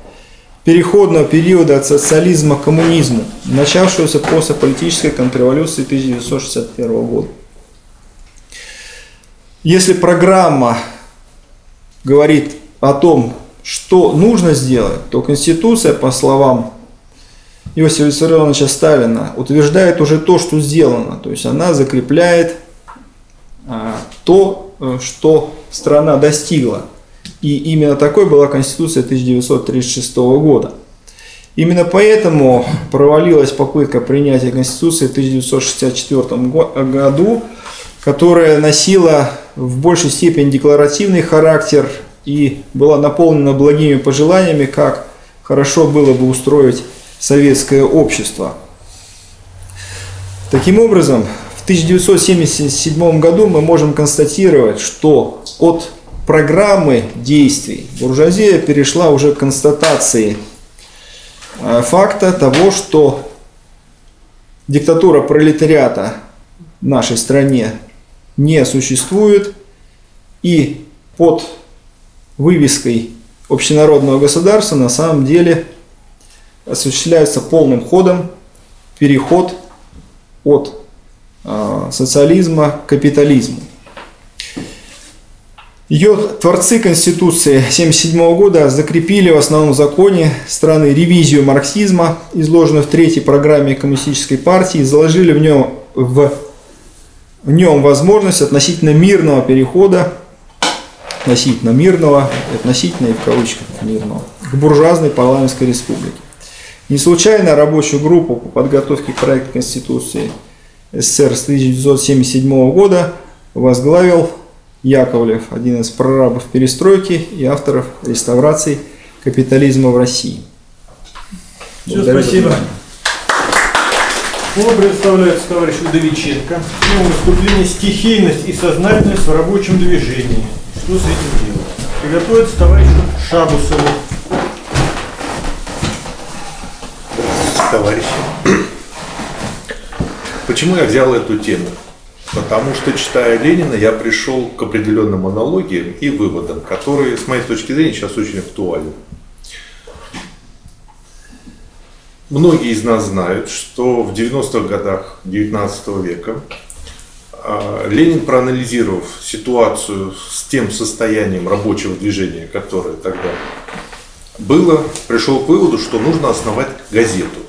переходного периода от социализма к коммунизму, начавшегося после политической контрреволюции 1961 года. Если программа говорит о том, что нужно сделать, то Конституция, по словам Иосифа Виссарионовича Сталина, утверждает уже то, что сделано. То есть она закрепляет а, то, э, что страна достигла. И именно такой была Конституция 1936 года. Именно поэтому провалилась попытка принятия Конституции в 1964 году, которая носила в большей степени декларативный характер и была наполнена благими пожеланиями, как хорошо было бы устроить советское общество. Таким образом, в 1977 году мы можем констатировать, что от программы действий буржуазия перешла уже к констатации э, факта того, что диктатура пролетариата в нашей стране не существует и под вывеской общенародного государства на самом деле осуществляется полным ходом переход от э, социализма к капитализму. Ее творцы Конституции 1977 года закрепили в основном законе страны ревизию марксизма, изложенную в третьей программе Коммунистической партии, заложили в нем, в, в нем возможность относительно мирного перехода, относительно мирного, относительно и в кавычках мирного, к буржуазной парламентской республике. Не случайно рабочую группу по подготовке проекта Конституции СССР с 1977 года возглавил Яковлев, один из прорабов перестройки и авторов реставрации капитализма в России. Все, Благодарю спасибо. Слово предоставляется товарищ Удовиченко. Тема выступления «Стихийность и сознательность в рабочем движении». Что с этим делать? Приготовиться товарищу Шабусову. Товарищи. Почему я взял эту тему? Потому что, читая Ленина, я пришел к определенным аналогиям и выводам, которые, с моей точки зрения, сейчас очень актуальны. Многие из нас знают, что в 90-х годах 19 века а, Ленин, проанализировав ситуацию с тем состоянием рабочего движения, которое тогда было, пришел к выводу, что нужно основать газету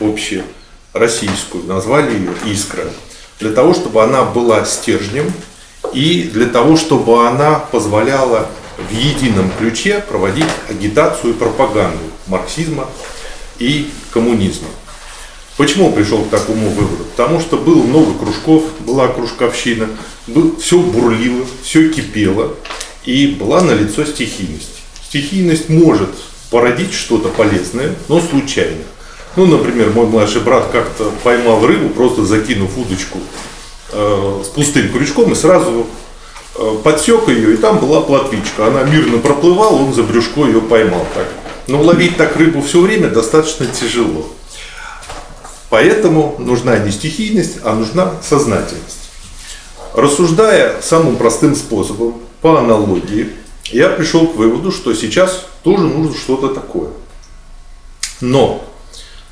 общероссийскую, назвали ее «Искра» для того, чтобы она была стержнем и для того, чтобы она позволяла в едином ключе проводить агитацию и пропаганду марксизма и коммунизма. Почему пришел к такому выводу? Потому что было много кружков, была кружковщина, был, все бурлило, все кипело, и была налицо стихийность. Стихийность может породить что-то полезное, но случайно. Ну, например, мой младший брат как-то поймал рыбу, просто закинув удочку э, с пустым крючком и сразу э, подсек ее, и там была плотвичка. Она мирно проплывала, он за брюшко ее поймал. Так. Но ловить так рыбу все время достаточно тяжело. Поэтому нужна не стихийность, а нужна сознательность. Рассуждая самым простым способом, по аналогии, я пришел к выводу, что сейчас тоже нужно что-то такое. Но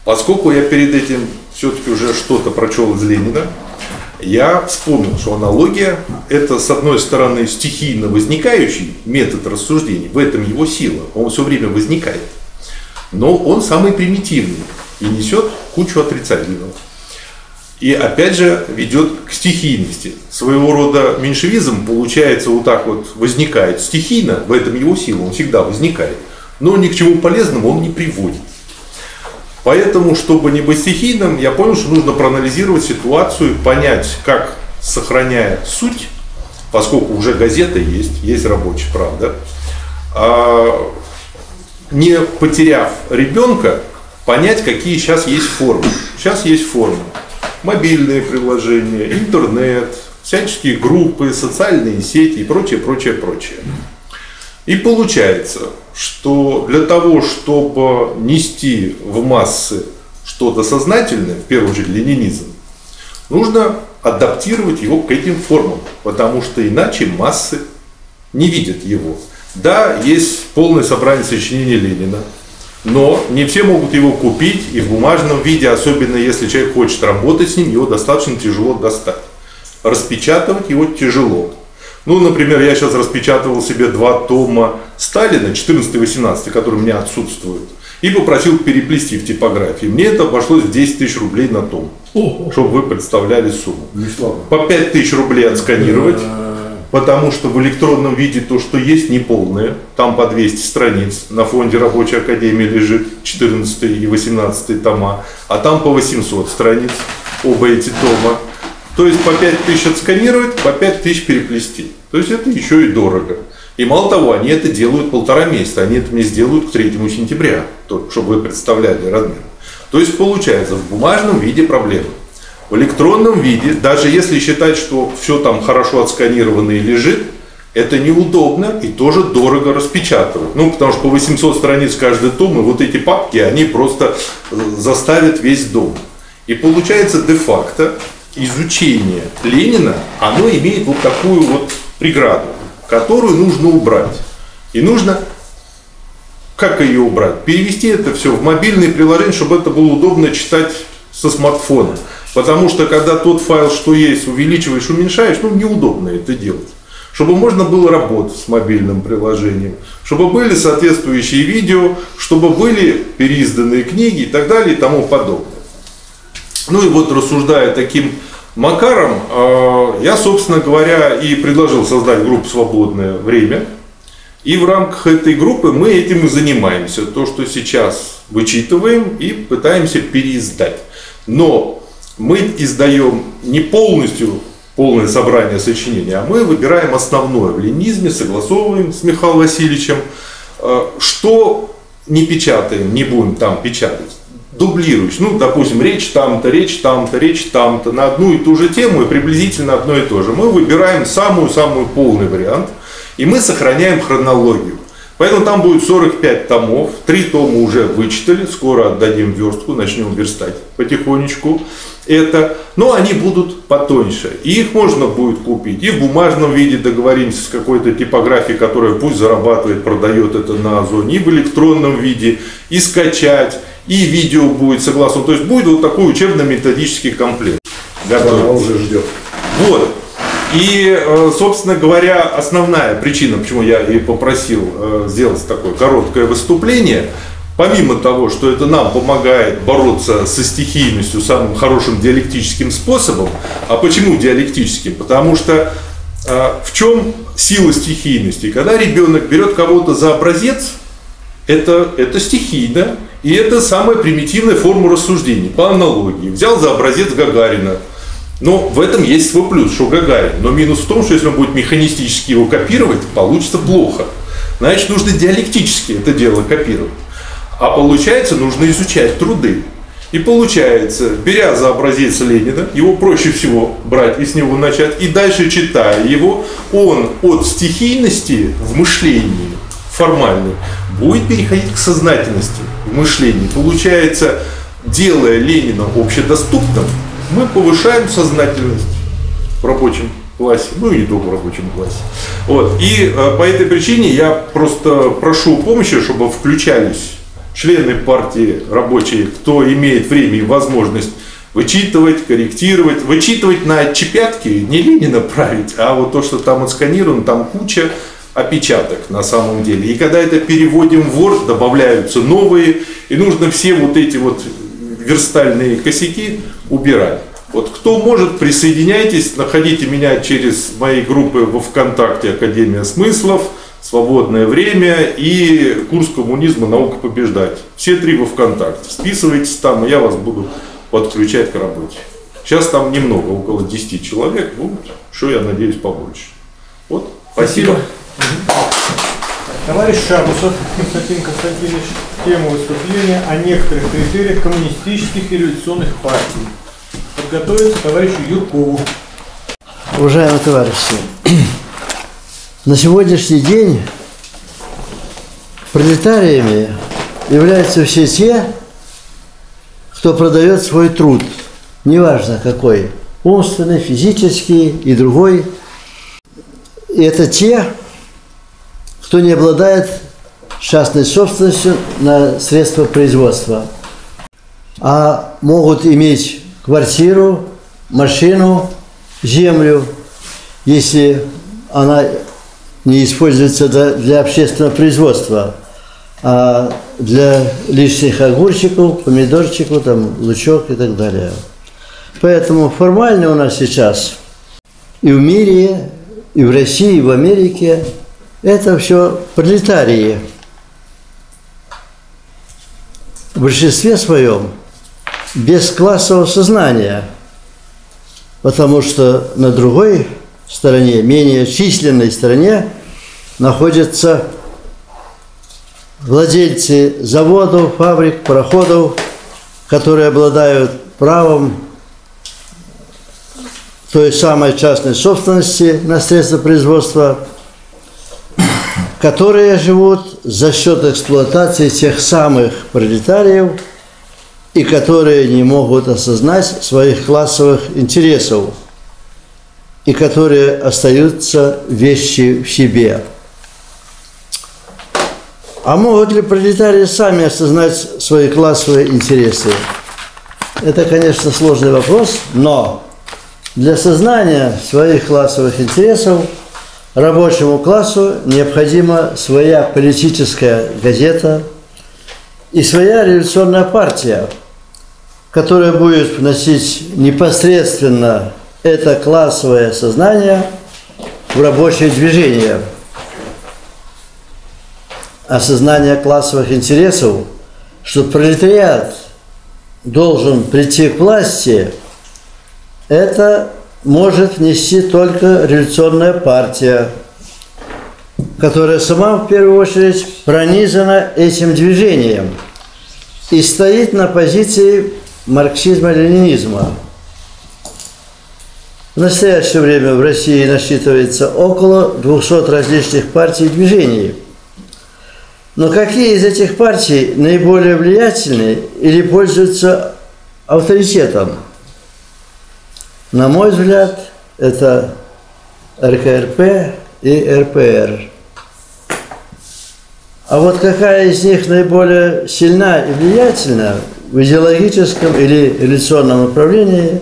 Поскольку я перед этим все-таки уже что-то прочел из Ленина, я вспомнил, что аналогия – это, с одной стороны, стихийно возникающий метод рассуждений, в этом его сила, он все время возникает, но он самый примитивный и несет кучу отрицательного. И опять же ведет к стихийности. Своего рода меньшевизм, получается, вот так вот возникает стихийно, в этом его сила, он всегда возникает, но ни к чему полезному он не приводит. Поэтому, чтобы не быть стихийным, я понял, что нужно проанализировать ситуацию, понять, как, сохраняя суть, поскольку уже газета есть, есть рабочая правда, а, не потеряв ребенка, понять, какие сейчас есть формы. Сейчас есть формы. Мобильные приложения, интернет, всяческие группы, социальные сети и прочее, прочее, прочее. И получается, что для того, чтобы нести в массы что-то сознательное, в первую очередь ленинизм, нужно адаптировать его к этим формам, потому что иначе массы не видят его. Да, есть полное собрание сочинений Ленина, Но не все могут его купить, и в бумажном виде, особенно если человек хочет работать с ним, его достаточно тяжело достать. Распечатывать его тяжело. Ну, например, я сейчас распечатывал себе два тома Сталина, 14 и 18, которые у меня отсутствуют, и попросил переплести в типографии. Мне это обошлось в 10 тысяч рублей на том, чтобы вы представляли сумму. По 5 тысяч рублей отсканировать, потому что в электронном виде то, что есть, не полное. Там по 200 страниц. На фонде рабочей академии лежит 14 и 18 тома, а там по 800 страниц оба эти тома. То есть по 5 тысяч отсканировать, по 5 тысяч переплести. То есть это еще и дорого. И мало того, они это делают полтора месяца. Они это мне сделают к 3 сентября, то- чтобы вы представляли размер. То есть получается, в бумажном виде проблема. В электронном виде, даже если считать, что все там хорошо отсканировано и лежит, это неудобно и тоже дорого распечатывать. Ну, потому что по 800 страниц каждый том, и вот эти папки, они просто э, заставят весь дом. И получается де-факто изучение Ленина, оно имеет вот такую вот преграду, которую нужно убрать. И нужно как ее убрать? Перевести это все в мобильные приложения, чтобы это было удобно читать со смартфона. Потому что когда тот файл, что есть, увеличиваешь, уменьшаешь, ну неудобно это делать. Чтобы можно было работать с мобильным приложением, чтобы были соответствующие видео, чтобы были переизданные книги и так далее и тому подобное. Ну и вот рассуждая таким макаром, э, я, собственно говоря, и предложил создать группу «Свободное время», и в рамках этой группы мы этим и занимаемся. То, что сейчас вычитываем и пытаемся переиздать. Но мы издаем не полностью полное собрание сочинений, а мы выбираем основное в ленизме, согласовываем с Михаилом Васильевичем, э, что не печатаем, не будем там печатать. Дублируешь. Ну, допустим, речь там-то, речь там-то, речь там-то на одну и ту же тему и приблизительно одно и то же. Мы выбираем самую-самую полный вариант, и мы сохраняем хронологию. Поэтому там будет 45 томов, три тома уже вычитали, скоро отдадим верстку, начнем верстать потихонечку это, но они будут потоньше. И их можно будет купить. И в бумажном виде договоримся с какой-то типографией, которая пусть зарабатывает, продает это на Озоне, и в электронном виде, и скачать, и видео будет согласно. То есть будет вот такой учебно-методический комплект. Она уже ждет. Вот. И, э, собственно говоря, основная причина, почему я и попросил э, сделать такое короткое выступление, помимо того, что это нам помогает бороться со стихийностью самым хорошим диалектическим способом, а почему диалектическим? Потому что э, в чем сила стихийности? Когда ребенок берет кого-то за образец, это, это стихийно, и это самая примитивная форма рассуждений, по аналогии. Взял за образец Гагарина, но в этом есть свой плюс, что Гагарин. Но минус в том, что если он будет механистически его копировать, получится плохо. Значит, нужно диалектически это дело копировать. А получается, нужно изучать труды. И получается, беря за образец Ленина, его проще всего брать и с него начать, и дальше читая его, он от стихийности в мышлении формальной будет переходить к сознательности в мышлении. Получается, делая Ленина общедоступным, мы повышаем сознательность в рабочем классе, ну и не только в рабочем классе. Вот. И э, по этой причине я просто прошу помощи, чтобы включались члены партии рабочие, кто имеет время и возможность вычитывать, корректировать, вычитывать на отчепятки, не Ленина править, а вот то, что там отсканировано, там куча опечаток на самом деле. И когда это переводим в Word, добавляются новые, и нужно все вот эти вот верстальные косяки убирать. Вот кто может, присоединяйтесь, находите меня через мои группы во ВКонтакте Академия смыслов, Свободное время и курс коммунизма «Наука побеждать». Все три во ВКонтакте. Списывайтесь там, и я вас буду подключать к работе. Сейчас там немного, около 10 человек, ну, что я надеюсь побольше. Вот, спасибо. Товарищ Шабусов Константин Константинович, тема выступления о некоторых критериях коммунистических и революционных партий. Подготовится товарищу Юркову. Уважаемые товарищи, на сегодняшний день пролетариями являются все те, кто продает свой труд, неважно какой, умственный, физический и другой. И это те, кто не обладает частной собственностью на средства производства, а могут иметь квартиру, машину, землю, если она не используется для общественного производства, а для лишних огурчиков, помидорчиков, там, лучок и так далее. Поэтому формально у нас сейчас и в мире, и в России, и в Америке это все пролетарии. В большинстве своем без классового сознания, потому что на другой стороне, менее численной стороне, находятся владельцы заводов, фабрик, пароходов, которые обладают правом той самой частной собственности на средства производства, которые живут за счет эксплуатации тех самых пролетариев и которые не могут осознать своих классовых интересов и которые остаются вещи в себе. А могут ли пролетарии сами осознать свои классовые интересы? Это, конечно, сложный вопрос, но для сознания своих классовых интересов рабочему классу необходима своя политическая газета и своя революционная партия, которая будет вносить непосредственно это классовое сознание в рабочее движение. Осознание классовых интересов, что пролетариат должен прийти к власти – это может внести только революционная партия, которая сама в первую очередь пронизана этим движением и стоит на позиции марксизма-ленинизма. В настоящее время в России насчитывается около 200 различных партий и движений. Но какие из этих партий наиболее влиятельны или пользуются авторитетом – на мой взгляд, это РКРП и РПР. А вот какая из них наиболее сильна и влиятельна в идеологическом или революционном направлении,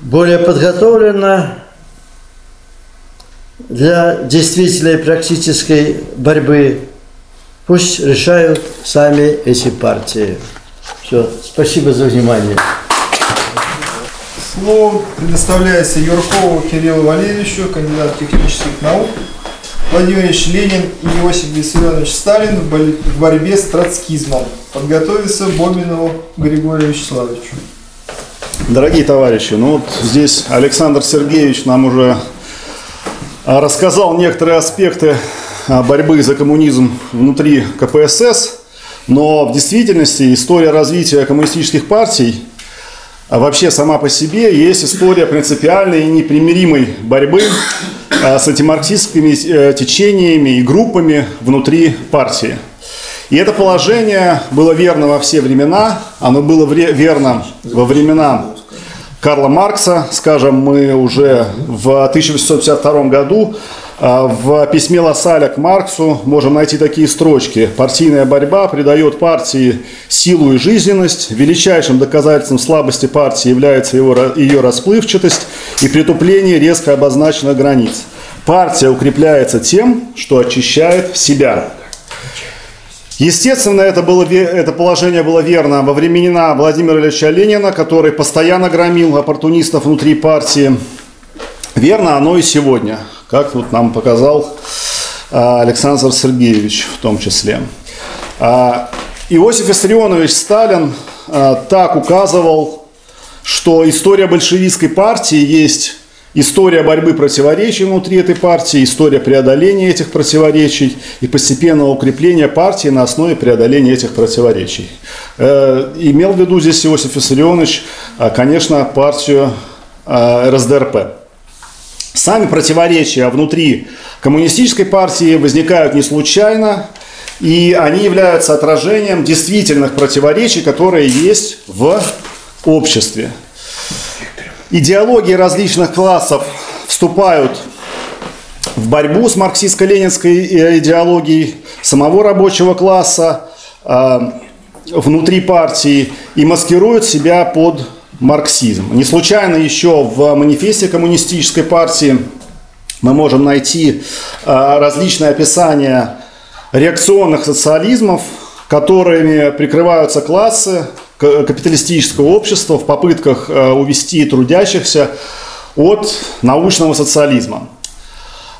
более подготовлена для действительной практической борьбы, пусть решают сами эти партии. Все, спасибо за внимание. Слово предоставляется Юркову Кириллу Валерьевичу, кандидат технических наук. Владимир Ильич Ленин и Иосиф Виссарионович Сталин в борьбе с троцкизмом. Подготовиться Бобинову Григорию Вячеславовичу. Дорогие товарищи, ну вот здесь Александр Сергеевич нам уже рассказал некоторые аспекты а, борьбы за коммунизм внутри КПСС, но в действительности история развития коммунистических партий вообще сама по себе есть история принципиальной и непримиримой борьбы а, с антимарксистскими э, течениями и группами внутри партии. И это положение было верно во все времена, оно было верно во времена Карла Маркса, скажем, мы уже в 1852 году а, в письме Лассаля к Марксу можем найти такие строчки. «Партийная борьба придает партии силу и жизненность. Величайшим доказательством слабости партии является его, ее расплывчатость и притупление резко обозначенных границ. Партия укрепляется тем, что очищает себя». Естественно, это, было, это положение было верно во времена Владимира Ильича Ленина, который постоянно громил оппортунистов внутри партии. Верно оно и сегодня как вот нам показал а, Александр Сергеевич в том числе. А, Иосиф Виссарионович Сталин а, так указывал, что история большевистской партии есть история борьбы противоречий внутри этой партии, история преодоления этих противоречий и постепенного укрепления партии на основе преодоления этих противоречий. Э, имел в виду здесь Иосиф Виссарионович, конечно, партию РСДРП. Сами противоречия внутри коммунистической партии возникают не случайно, и они являются отражением действительных противоречий, которые есть в обществе. Идеологии различных классов вступают в борьбу с марксистско-ленинской идеологией, самого рабочего класса, внутри партии и маскируют себя под марксизм. Не случайно еще в манифесте коммунистической партии мы можем найти различные описания реакционных социализмов, которыми прикрываются классы капиталистического общества в попытках увести трудящихся от научного социализма.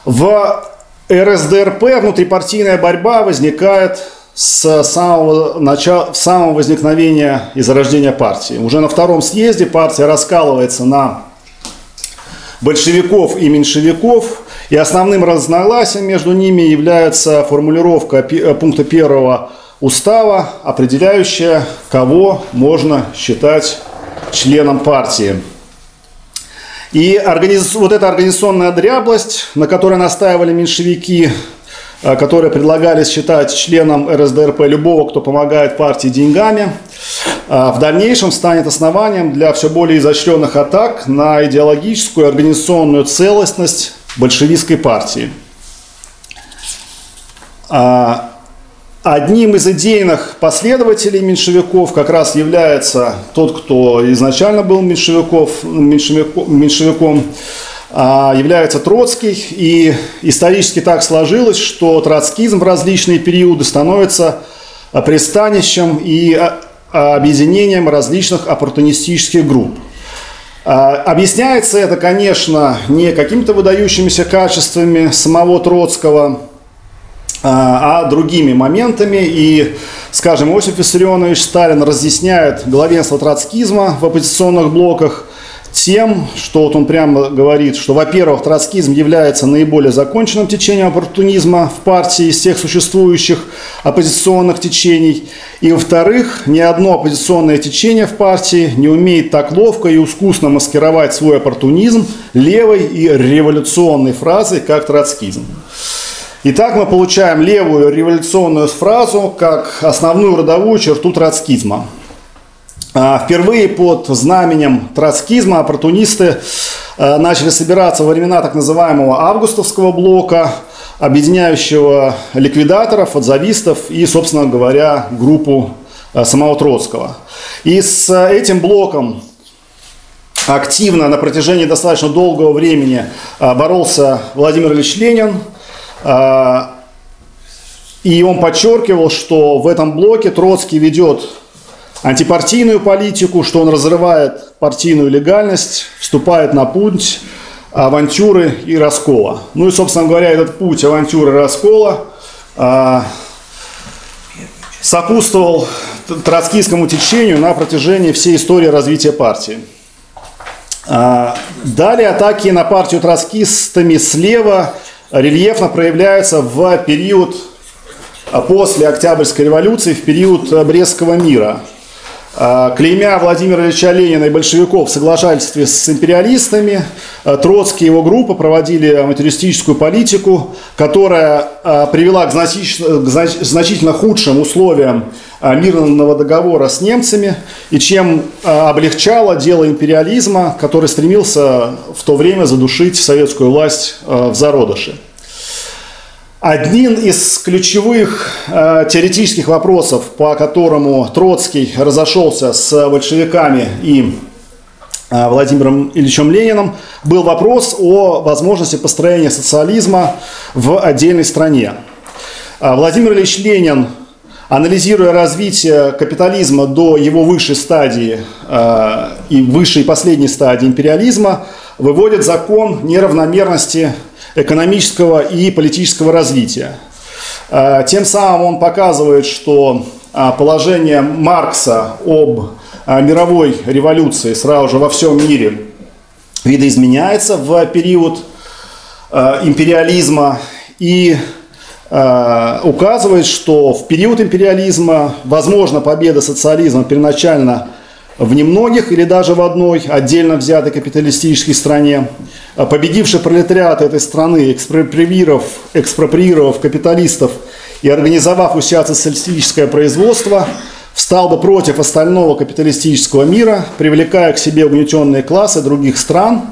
В РСДРП внутрипартийная борьба возникает с самого, начала, самого возникновения и зарождения партии. Уже на втором съезде партия раскалывается на большевиков и меньшевиков, и основным разногласием между ними является формулировка пункта первого устава, определяющая, кого можно считать членом партии. И организ... вот эта организационная дряблость, на которой настаивали меньшевики, э, которые предлагали считать членом РСДРП любого, кто помогает партии деньгами, э, в дальнейшем станет основанием для все более изощренных атак на идеологическую и организационную целостность большевистской партии. А, Одним из идейных последователей меньшевиков как раз является тот, кто изначально был меньшевиков, меньшевиком, меньшевиком а, является Троцкий. И исторически так сложилось, что троцкизм в различные периоды становится пристанищем и а, объединением различных оппортунистических групп. А, объясняется это, конечно, не какими-то выдающимися качествами самого Троцкого, а, а другими моментами. И, скажем, Иосиф Виссарионович Сталин разъясняет главенство троцкизма в оппозиционных блоках тем, что вот он прямо говорит, что, во-первых, троцкизм является наиболее законченным течением оппортунизма в партии из всех существующих оппозиционных течений. И, во-вторых, ни одно оппозиционное течение в партии не умеет так ловко и искусно маскировать свой оппортунизм левой и революционной фразой, как троцкизм. Итак, мы получаем левую революционную фразу как основную родовую черту троцкизма. А, впервые под знаменем троцкизма оппортунисты а, начали собираться во времена так называемого августовского блока, объединяющего ликвидаторов, отзавистов и, собственно говоря, группу а, самого Троцкого. И с этим блоком активно на протяжении достаточно долгого времени боролся Владимир Ильич Ленин – и он подчеркивал, что в этом блоке Троцкий ведет антипартийную политику, что он разрывает партийную легальность, вступает на путь авантюры и раскола. Ну и, собственно говоря, этот путь авантюры и раскола а, сопутствовал троцкийскому течению на протяжении всей истории развития партии. А, далее атаки на партию троцкистами слева – рельефно проявляются в период а, после Октябрьской революции, в период Брестского мира. А, клеймя Владимира Ильича Ленина и большевиков в соглашательстве с империалистами, а, Троцкий и его группа проводили авантюристическую политику, которая привела к значительно, к значительно худшим условиям мирного договора с немцами и чем облегчало дело империализма, который стремился в то время задушить советскую власть в зародыше. Один из ключевых э, теоретических вопросов, по которому Троцкий разошелся с большевиками и э, Владимиром Ильичем Лениным, был вопрос о возможности построения социализма в отдельной стране. Э, Владимир Ильич Ленин, анализируя развитие капитализма до его высшей стадии э, и высшей и последней стадии империализма, выводит закон неравномерности экономического и политического развития. А, тем самым он показывает, что а, положение Маркса об а, мировой революции сразу же во всем мире видоизменяется в период империализма и указывает, что в период империализма возможна победа социализма первоначально в немногих или даже в одной отдельно взятой капиталистической стране, а победивший пролетариат этой страны, экспроприировав, экспроприировав капиталистов и организовав у себя социалистическое производство, встал бы против остального капиталистического мира, привлекая к себе угнетенные классы других стран,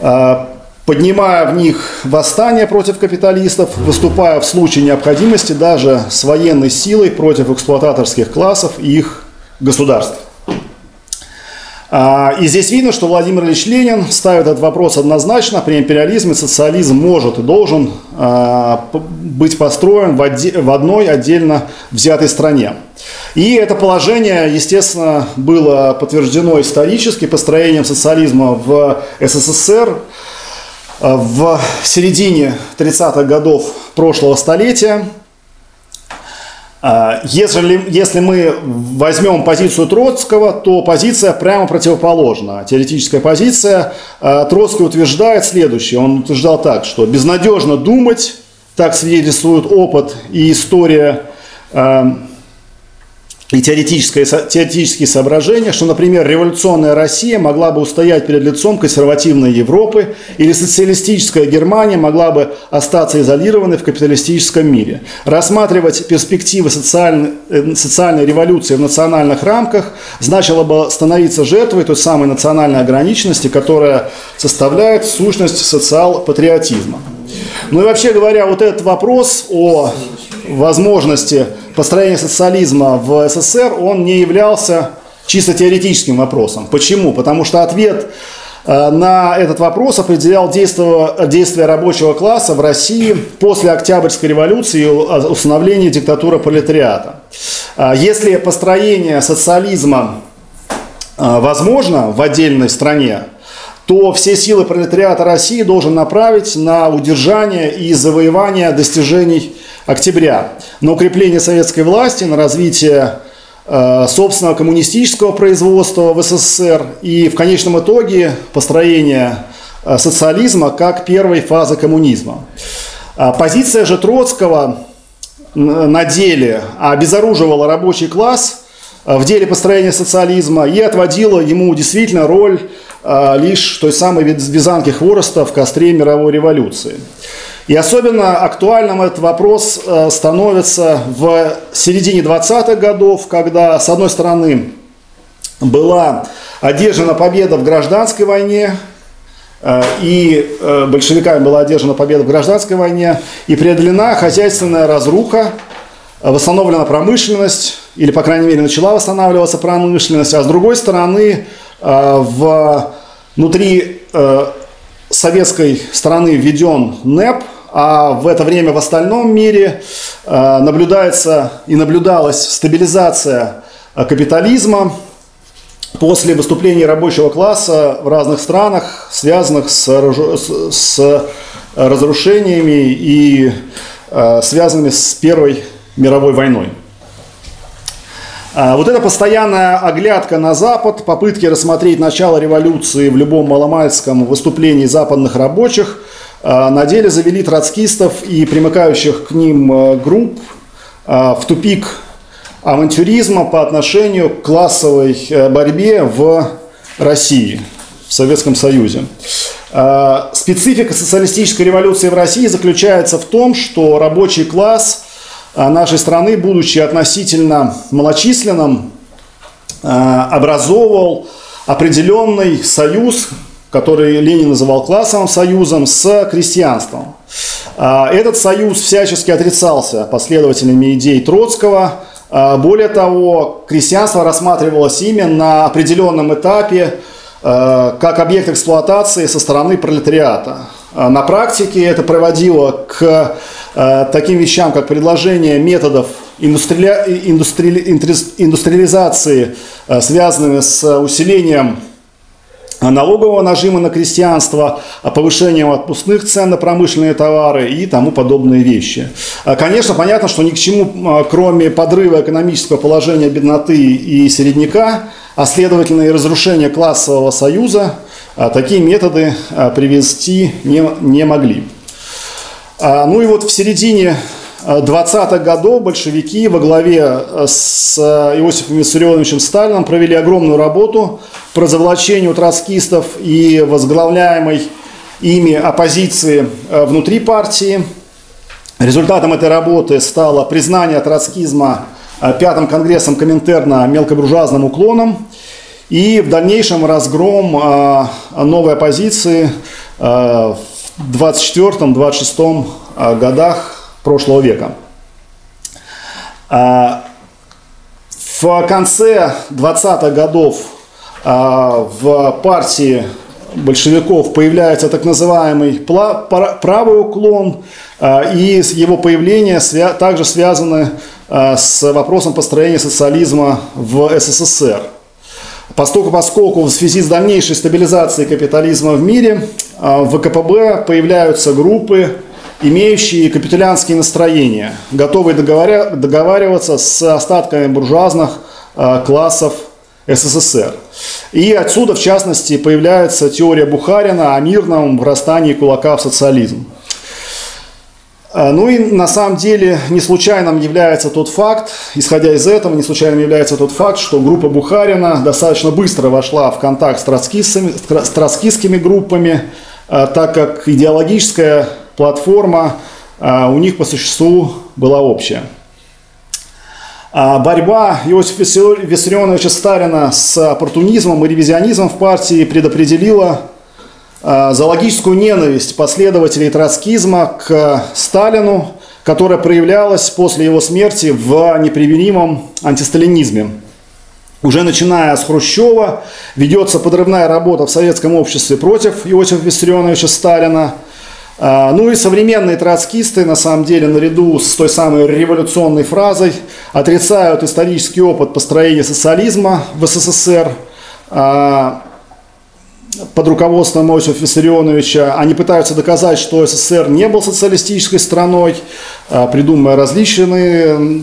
а, поднимая в них восстание против капиталистов, выступая в случае необходимости даже с военной силой против эксплуататорских классов и их государств. А, и здесь видно, что Владимир Ильич Ленин ставит этот вопрос однозначно. При империализме социализм может и должен а, быть построен в одной отдельно взятой стране. И это положение, естественно, было подтверждено исторически построением социализма в СССР а, в середине 30-х годов прошлого столетия – если, если мы возьмем позицию Троцкого, то позиция прямо противоположна. Теоретическая позиция а, Троцкий утверждает следующее. Он утверждал так, что безнадежно думать, так свидетельствует опыт и история а, и теоретическое, теоретические соображения, что, например, революционная Россия могла бы устоять перед лицом консервативной Европы или социалистическая Германия могла бы остаться изолированной в капиталистическом мире. Рассматривать перспективы социальной, э, социальной революции в национальных рамках значило бы становиться жертвой той самой национальной ограниченности, которая составляет сущность социал-патриотизма. Ну и вообще говоря, вот этот вопрос о возможности построения социализма в СССР, он не являлся чисто теоретическим вопросом. Почему? Потому что ответ э, на этот вопрос определял действие, действие рабочего класса в России после Октябрьской революции и установления диктатуры пролетариата. Э, если построение социализма э, возможно в отдельной стране, то все силы пролетариата России должен направить на удержание и завоевание достижений октября, на укрепление советской власти, на развитие э, собственного коммунистического производства в СССР и в конечном итоге построение э, социализма как первой фазы коммунизма. А позиция же Троцкого на деле обезоруживала рабочий класс э, в деле построения социализма и отводила ему действительно роль лишь той самой вязанки хвороста в костре мировой революции. И особенно актуальным этот вопрос э, становится в середине 20-х годов, когда, с одной стороны, была одержана победа в гражданской войне, э, и э, большевиками была одержана победа в гражданской войне, и преодолена хозяйственная разруха, восстановлена промышленность, или, по крайней мере, начала восстанавливаться промышленность, а с другой стороны, внутри советской страны введен НЭП, а в это время в остальном мире э, наблюдается и наблюдалась стабилизация э, капитализма после выступления рабочего класса в разных странах, связанных с, с разрушениями и э, связанными с Первой мировой войной. Вот эта постоянная оглядка на Запад, попытки рассмотреть начало революции в любом маломальском выступлении западных рабочих – а, на деле завели троцкистов и примыкающих к ним э, групп а, в тупик авантюризма по отношению к классовой э, борьбе в России, в Советском Союзе. А, специфика социалистической революции в России заключается в том, что рабочий класс нашей страны, будучи относительно малочисленным, образовывал определенный союз, который Ленин называл классовым союзом, с крестьянством. А, этот союз всячески отрицался последователями идей Троцкого. А, более того, крестьянство рассматривалось именно на определенном этапе а, как объект эксплуатации со стороны пролетариата. На практике это приводило к таким вещам, как предложение методов индустриали... индустриализации, связанными с усилением налогового нажима на крестьянство, повышением отпускных цен на промышленные товары и тому подобные вещи. А, конечно, понятно, что ни к чему, кроме подрыва экономического положения бедноты и середняка, а следовательно и разрушения классового союза, такие методы привести не, не могли. Ну и вот в середине 20-х годов большевики во главе с Иосифом Виссарионовичем Сталином провели огромную работу по разоблачению троцкистов и возглавляемой ими оппозиции э, внутри партии. Результатом этой работы стало признание троцкизма э, Пятым Конгрессом Коминтерна мелкобуржуазным уклоном и в дальнейшем разгром э, новой оппозиции в 24-26 годах прошлого века. В конце 20-х годов в партии большевиков появляется так называемый правый уклон, и его появление также связано с вопросом построения социализма в СССР. Поскольку, поскольку в связи с дальнейшей стабилизацией капитализма в мире в ВКПБ появляются группы, имеющие капитулянские настроения, готовые договариваться с остатками буржуазных классов СССР. И отсюда, в частности, появляется теория Бухарина о мирном врастании кулака в социализм. А, ну и на самом деле не случайным является тот факт, исходя из этого, не случайным является тот факт, что группа Бухарина достаточно быстро вошла в контакт с троцкистскими группами, а, так как идеологическая платформа а, у них по существу была общая. Борьба Иосифа Виссарионовича Сталина с оппортунизмом и ревизионизмом в партии предопределила а, за логическую ненависть последователей троцкизма к Сталину, которая проявлялась после его смерти в непримиримом антисталинизме. Уже начиная с Хрущева ведется подрывная работа в советском обществе против Иосифа Виссарионовича Сталина. А, ну и современные троцкисты, на самом деле, наряду с той самой революционной фразой, отрицают исторический опыт построения социализма в СССР, а, под руководством Иосифа Виссарионовича, они пытаются доказать, что СССР не был социалистической страной, а, придумывая различные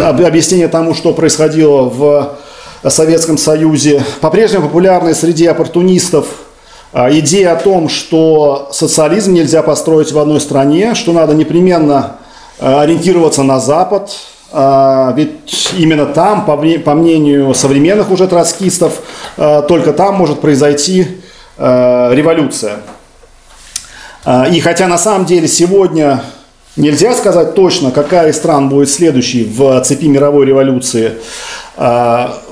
объяснения тому, что происходило в Советском Союзе. По-прежнему популярны среди оппортунистов идея о том, что социализм нельзя построить в одной стране, что надо непременно а, ориентироваться на Запад, ведь именно там, по мнению современных уже троцкистов, только там может произойти революция. И хотя на самом деле сегодня нельзя сказать точно, какая из стран будет следующей в цепи мировой революции,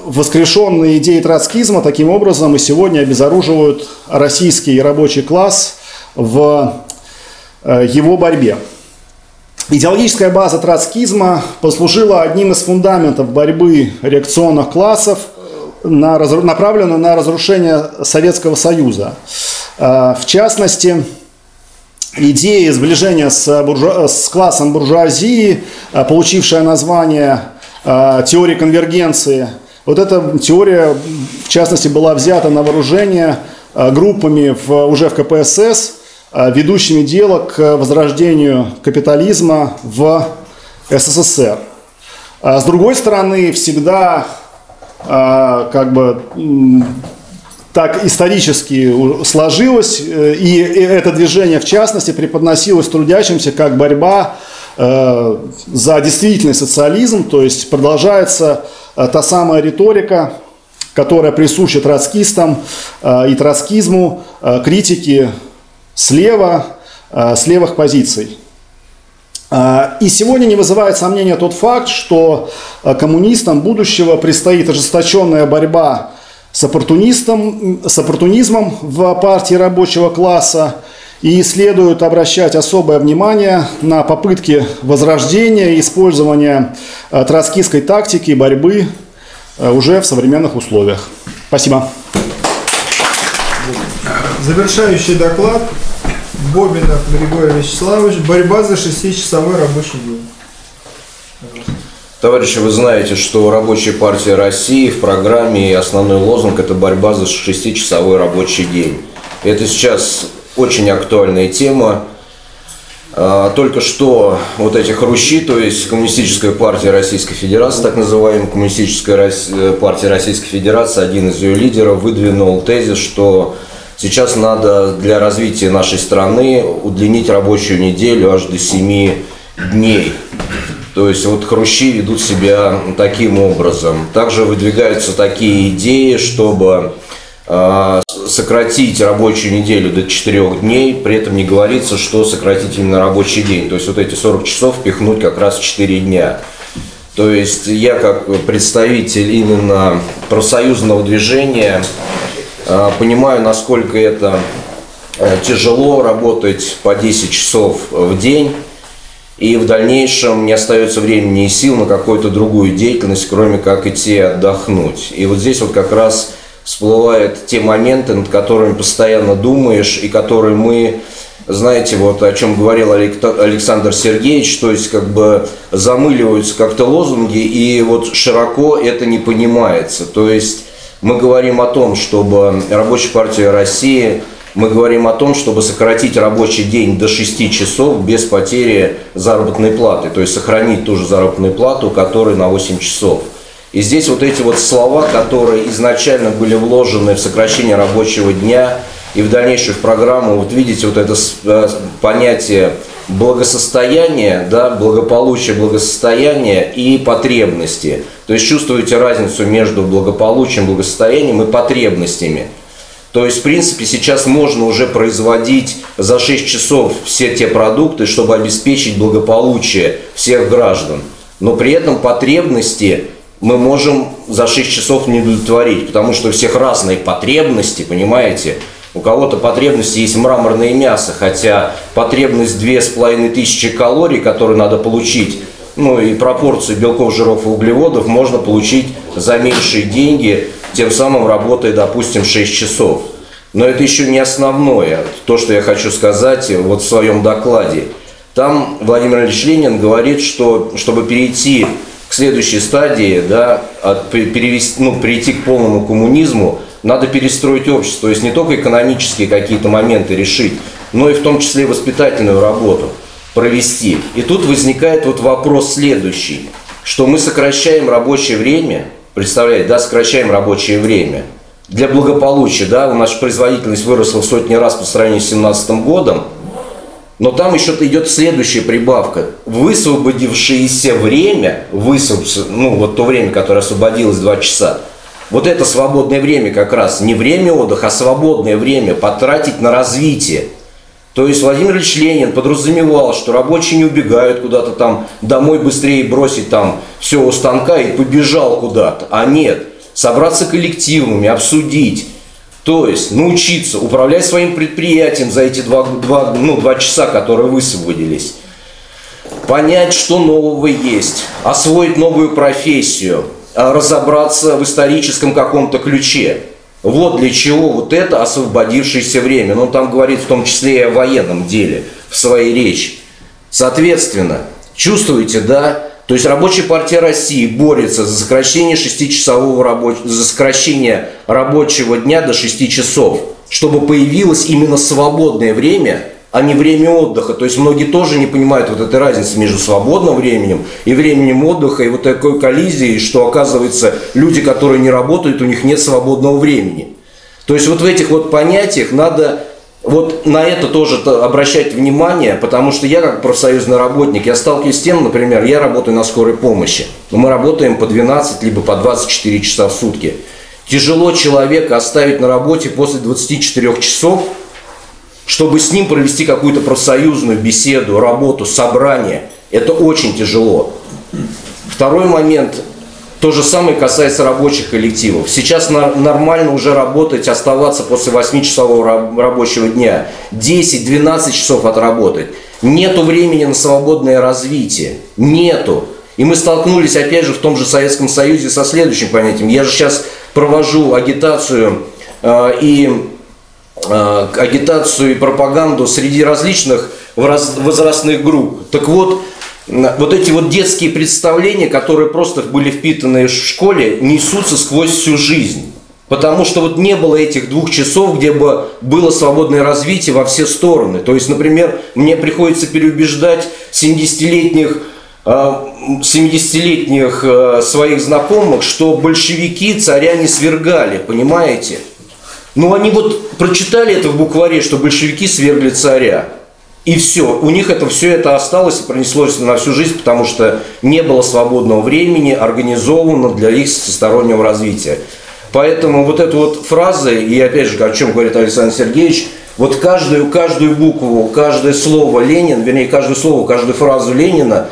воскрешенные идеи троцкизма таким образом и сегодня обезоруживают российский рабочий класс в его борьбе. Идеологическая база троцкизма послужила одним из фундаментов борьбы реакционных классов – на, направленную на разрушение Советского Союза. А, в частности, идея сближения с, буржу... с классом буржуазии, получившая название теории конвергенции, вот эта теория, в частности, была взята на вооружение группами в, уже в КПСС, ведущими дело к возрождению капитализма в СССР. С другой стороны, всегда а, как бы так исторически сложилось, э, и это движение в частности преподносилось трудящимся как борьба э, за действительный социализм, то есть продолжается та самая риторика, которая присуща троцкистам и троцкизму, критики слева, с левых позиций. И сегодня не вызывает сомнения тот факт, что коммунистам будущего предстоит ожесточенная борьба с оппортунизмом в партии рабочего класса, и следует обращать особое внимание на попытки возрождения и использования а, троцкистской тактики борьбы уже в современных условиях. Спасибо. Завершающий доклад Бобинов Григорий Вячеславович. Борьба за шестичасовой рабочий день. Товарищи, вы знаете, что Рабочая партия России в программе основной лозунг – это борьба за шестичасовой рабочий день. Это сейчас очень актуальная тема. А, только что вот эти хрущи, то есть Коммунистическая партия Российской Федерации, так называемая Коммунистическая э, партия Российской Федерации, один из ее лидеров выдвинул тезис, что Сейчас надо для развития нашей страны удлинить рабочую неделю аж до 7 дней. То есть вот хрущи ведут себя таким образом. Также выдвигаются такие идеи, чтобы сократить рабочую неделю до 4 дней, при этом не говорится, что сократить именно рабочий день. То есть вот эти 40 часов пихнуть как раз в 4 дня. То есть я как представитель именно профсоюзного движения а, понимаю, насколько это э, тяжело работать по 10 часов в день, и в дальнейшем не остается времени и сил на какую-то другую деятельность, кроме как идти отдохнуть. И вот здесь вот как раз всплывают те моменты, над которыми постоянно думаешь, и которые мы знаете, вот о чем говорил Александр Сергеевич, то есть как бы замыливаются как-то лозунги, и вот широко это не понимается. То есть мы говорим о том, чтобы Рабочая партия России, мы говорим о том, чтобы сократить рабочий день до 6 часов без потери заработной платы, то есть сохранить ту же заработную плату, которая на 8 часов. И здесь вот эти вот слова, которые изначально были вложены в сокращение рабочего дня и в дальнейшую программу, вот видите вот это э, понятие благосостояния, да, благополучия, благосостояния и потребности. То есть чувствуете разницу между благополучием, благосостоянием и потребностями. То есть, в принципе, сейчас можно уже производить за 6 часов все те продукты, чтобы обеспечить благополучие всех граждан. Но при этом потребности мы можем за 6 часов не удовлетворить, потому что у всех разные потребности, понимаете? У кого-то потребности есть мраморное мясо, хотя потребность две с половиной тысячи калорий, которые надо получить, ну и пропорцию белков, жиров и углеводов можно получить за меньшие деньги, тем самым работая, допустим, 6 часов. Но это еще не основное, то, что я хочу сказать вот в своем докладе. Там Владимир Ильич Ленин говорит, что чтобы перейти к следующей стадии, да, от, перевести, ну, перейти к полному коммунизму, надо перестроить общество, то есть не только экономические какие-то моменты решить, но и в том числе воспитательную работу провести. И тут возникает вот вопрос следующий, что мы сокращаем рабочее время, представляете, да, сокращаем рабочее время для благополучия, да, у нас производительность выросла в сотни раз по сравнению с 2017 годом, но там еще идет следующая прибавка. Высвободившееся время, высвободившееся, ну вот то время, которое освободилось 2 часа, вот это свободное время как раз, не время отдыха, а свободное время потратить на развитие. То есть Владимир Ильич Ленин подразумевал, что рабочие не убегают куда-то там домой быстрее бросить там все у станка и побежал куда-то. А нет, собраться коллективами, обсудить. То есть научиться управлять своим предприятием за эти два, два, ну, два часа, которые высвободились. Понять, что нового есть, освоить новую профессию – а, разобраться в историческом каком-то ключе. Вот для чего вот это освободившееся время. Но он там говорит в том числе и о военном деле в своей речи. Соответственно, чувствуете, да? То есть Рабочая партия России борется за сокращение шестичасового рабочего, за сокращение рабочего дня до 6 часов, чтобы появилось именно свободное время а не время отдыха. То есть многие тоже не понимают вот этой разницы между свободным временем и временем отдыха, и вот такой коллизией, что оказывается люди, которые не работают, у них нет свободного времени. То есть вот в этих вот понятиях надо вот на это тоже обращать внимание, потому что я как профсоюзный работник, я сталкиваюсь с тем, например, я работаю на скорой помощи. Мы работаем по 12 либо по 24 часа в сутки. Тяжело человека оставить на работе после 24 часов – чтобы с ним провести какую-то профсоюзную беседу, работу, собрание. Это очень тяжело. Второй момент, то же самое касается рабочих коллективов. Сейчас нормально уже работать, оставаться после 8-часового рабочего дня, 10-12 часов отработать. Нету времени на свободное развитие. Нету. И мы столкнулись, опять же, в том же Советском Союзе со следующим понятием. Я же сейчас провожу агитацию э, и Э, агитацию и пропаганду среди различных возрастных групп. Так вот, вот эти вот детские представления, которые просто были впитаны в школе, несутся сквозь всю жизнь. Потому что вот не было этих двух часов, где бы было свободное развитие во все стороны. То есть, например, мне приходится переубеждать 70-летних 70-летних э, э, своих знакомых, что большевики царя не свергали, понимаете? Ну, они вот прочитали это в букваре, что большевики свергли царя. И все, у них это все это осталось и пронеслось на всю жизнь, потому что не было свободного времени, организовано для их всестороннего развития. Поэтому вот эта вот фраза, и опять же, о чем говорит Александр Сергеевич, вот каждую, каждую букву, каждое слово Ленин, вернее, каждое слово, каждую фразу Ленина,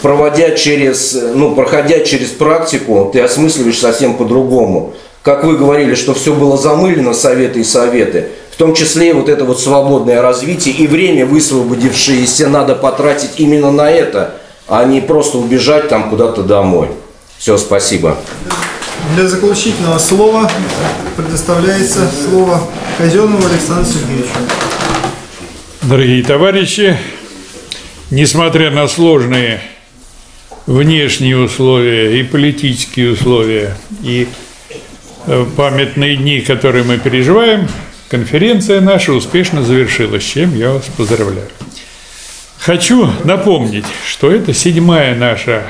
проводя через, ну, проходя через практику, ты осмысливаешь совсем по-другому. Как вы говорили, что все было замылено, советы и советы, в том числе и вот это вот свободное развитие и время высвободившееся надо потратить именно на это, а не просто убежать там куда-то домой. Все, спасибо. Для заключительного слова предоставляется слово Казенному Александру Сергеевичу. Дорогие товарищи, несмотря на сложные внешние условия и политические условия, и э, памятные дни, которые мы переживаем, конференция наша успешно завершилась, чем я вас поздравляю. Хочу напомнить, что это седьмая наша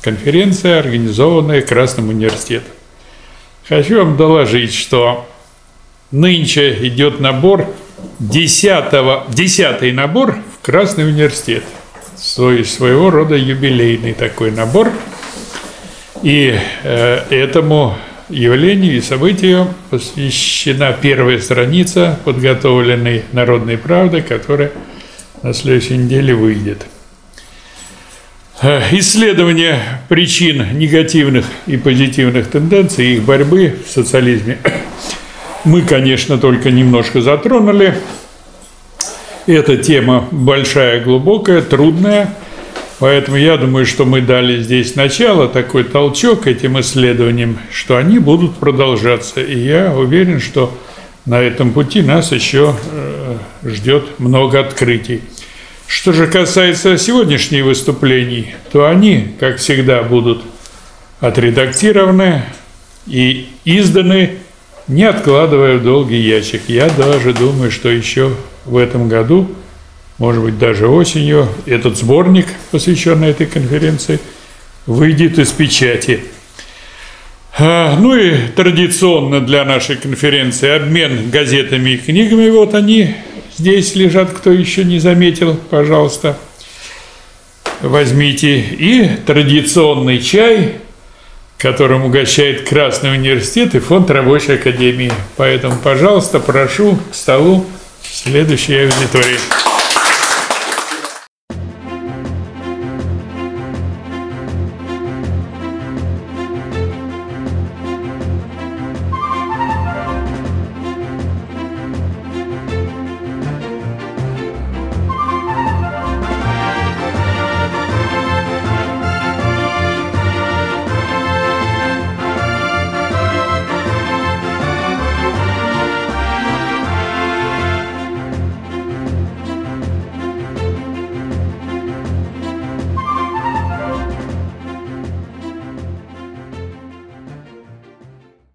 конференция, организованная Красным университетом. Хочу вам доложить, что нынче идет набор десятого, десятый набор в Красный университет. Свой, своего рода юбилейный такой набор. И э, этому явлению и событию посвящена первая страница подготовленной «Народной правды», которая на следующей неделе выйдет. Э, исследование причин негативных и позитивных тенденций и их борьбы в социализме мы, конечно, только немножко затронули. Эта тема большая, глубокая, трудная, поэтому я думаю, что мы дали здесь начало, такой толчок этим исследованиям, что они будут продолжаться. И я уверен, что на этом пути нас еще э, ждет много открытий. Что же касается сегодняшних выступлений, то они, как всегда, будут отредактированы и изданы, не откладывая в долгий ящик. Я даже думаю, что еще в этом году, может быть, даже осенью, этот сборник, посвященный этой конференции, выйдет из печати. А, ну и традиционно для нашей конференции обмен газетами и книгами. Вот они Здесь лежат, кто еще не заметил, пожалуйста, возьмите. И традиционный чай, которым угощает Красный университет и фонд Рабочей Академии. Поэтому, пожалуйста, прошу к столу следующей аудитории.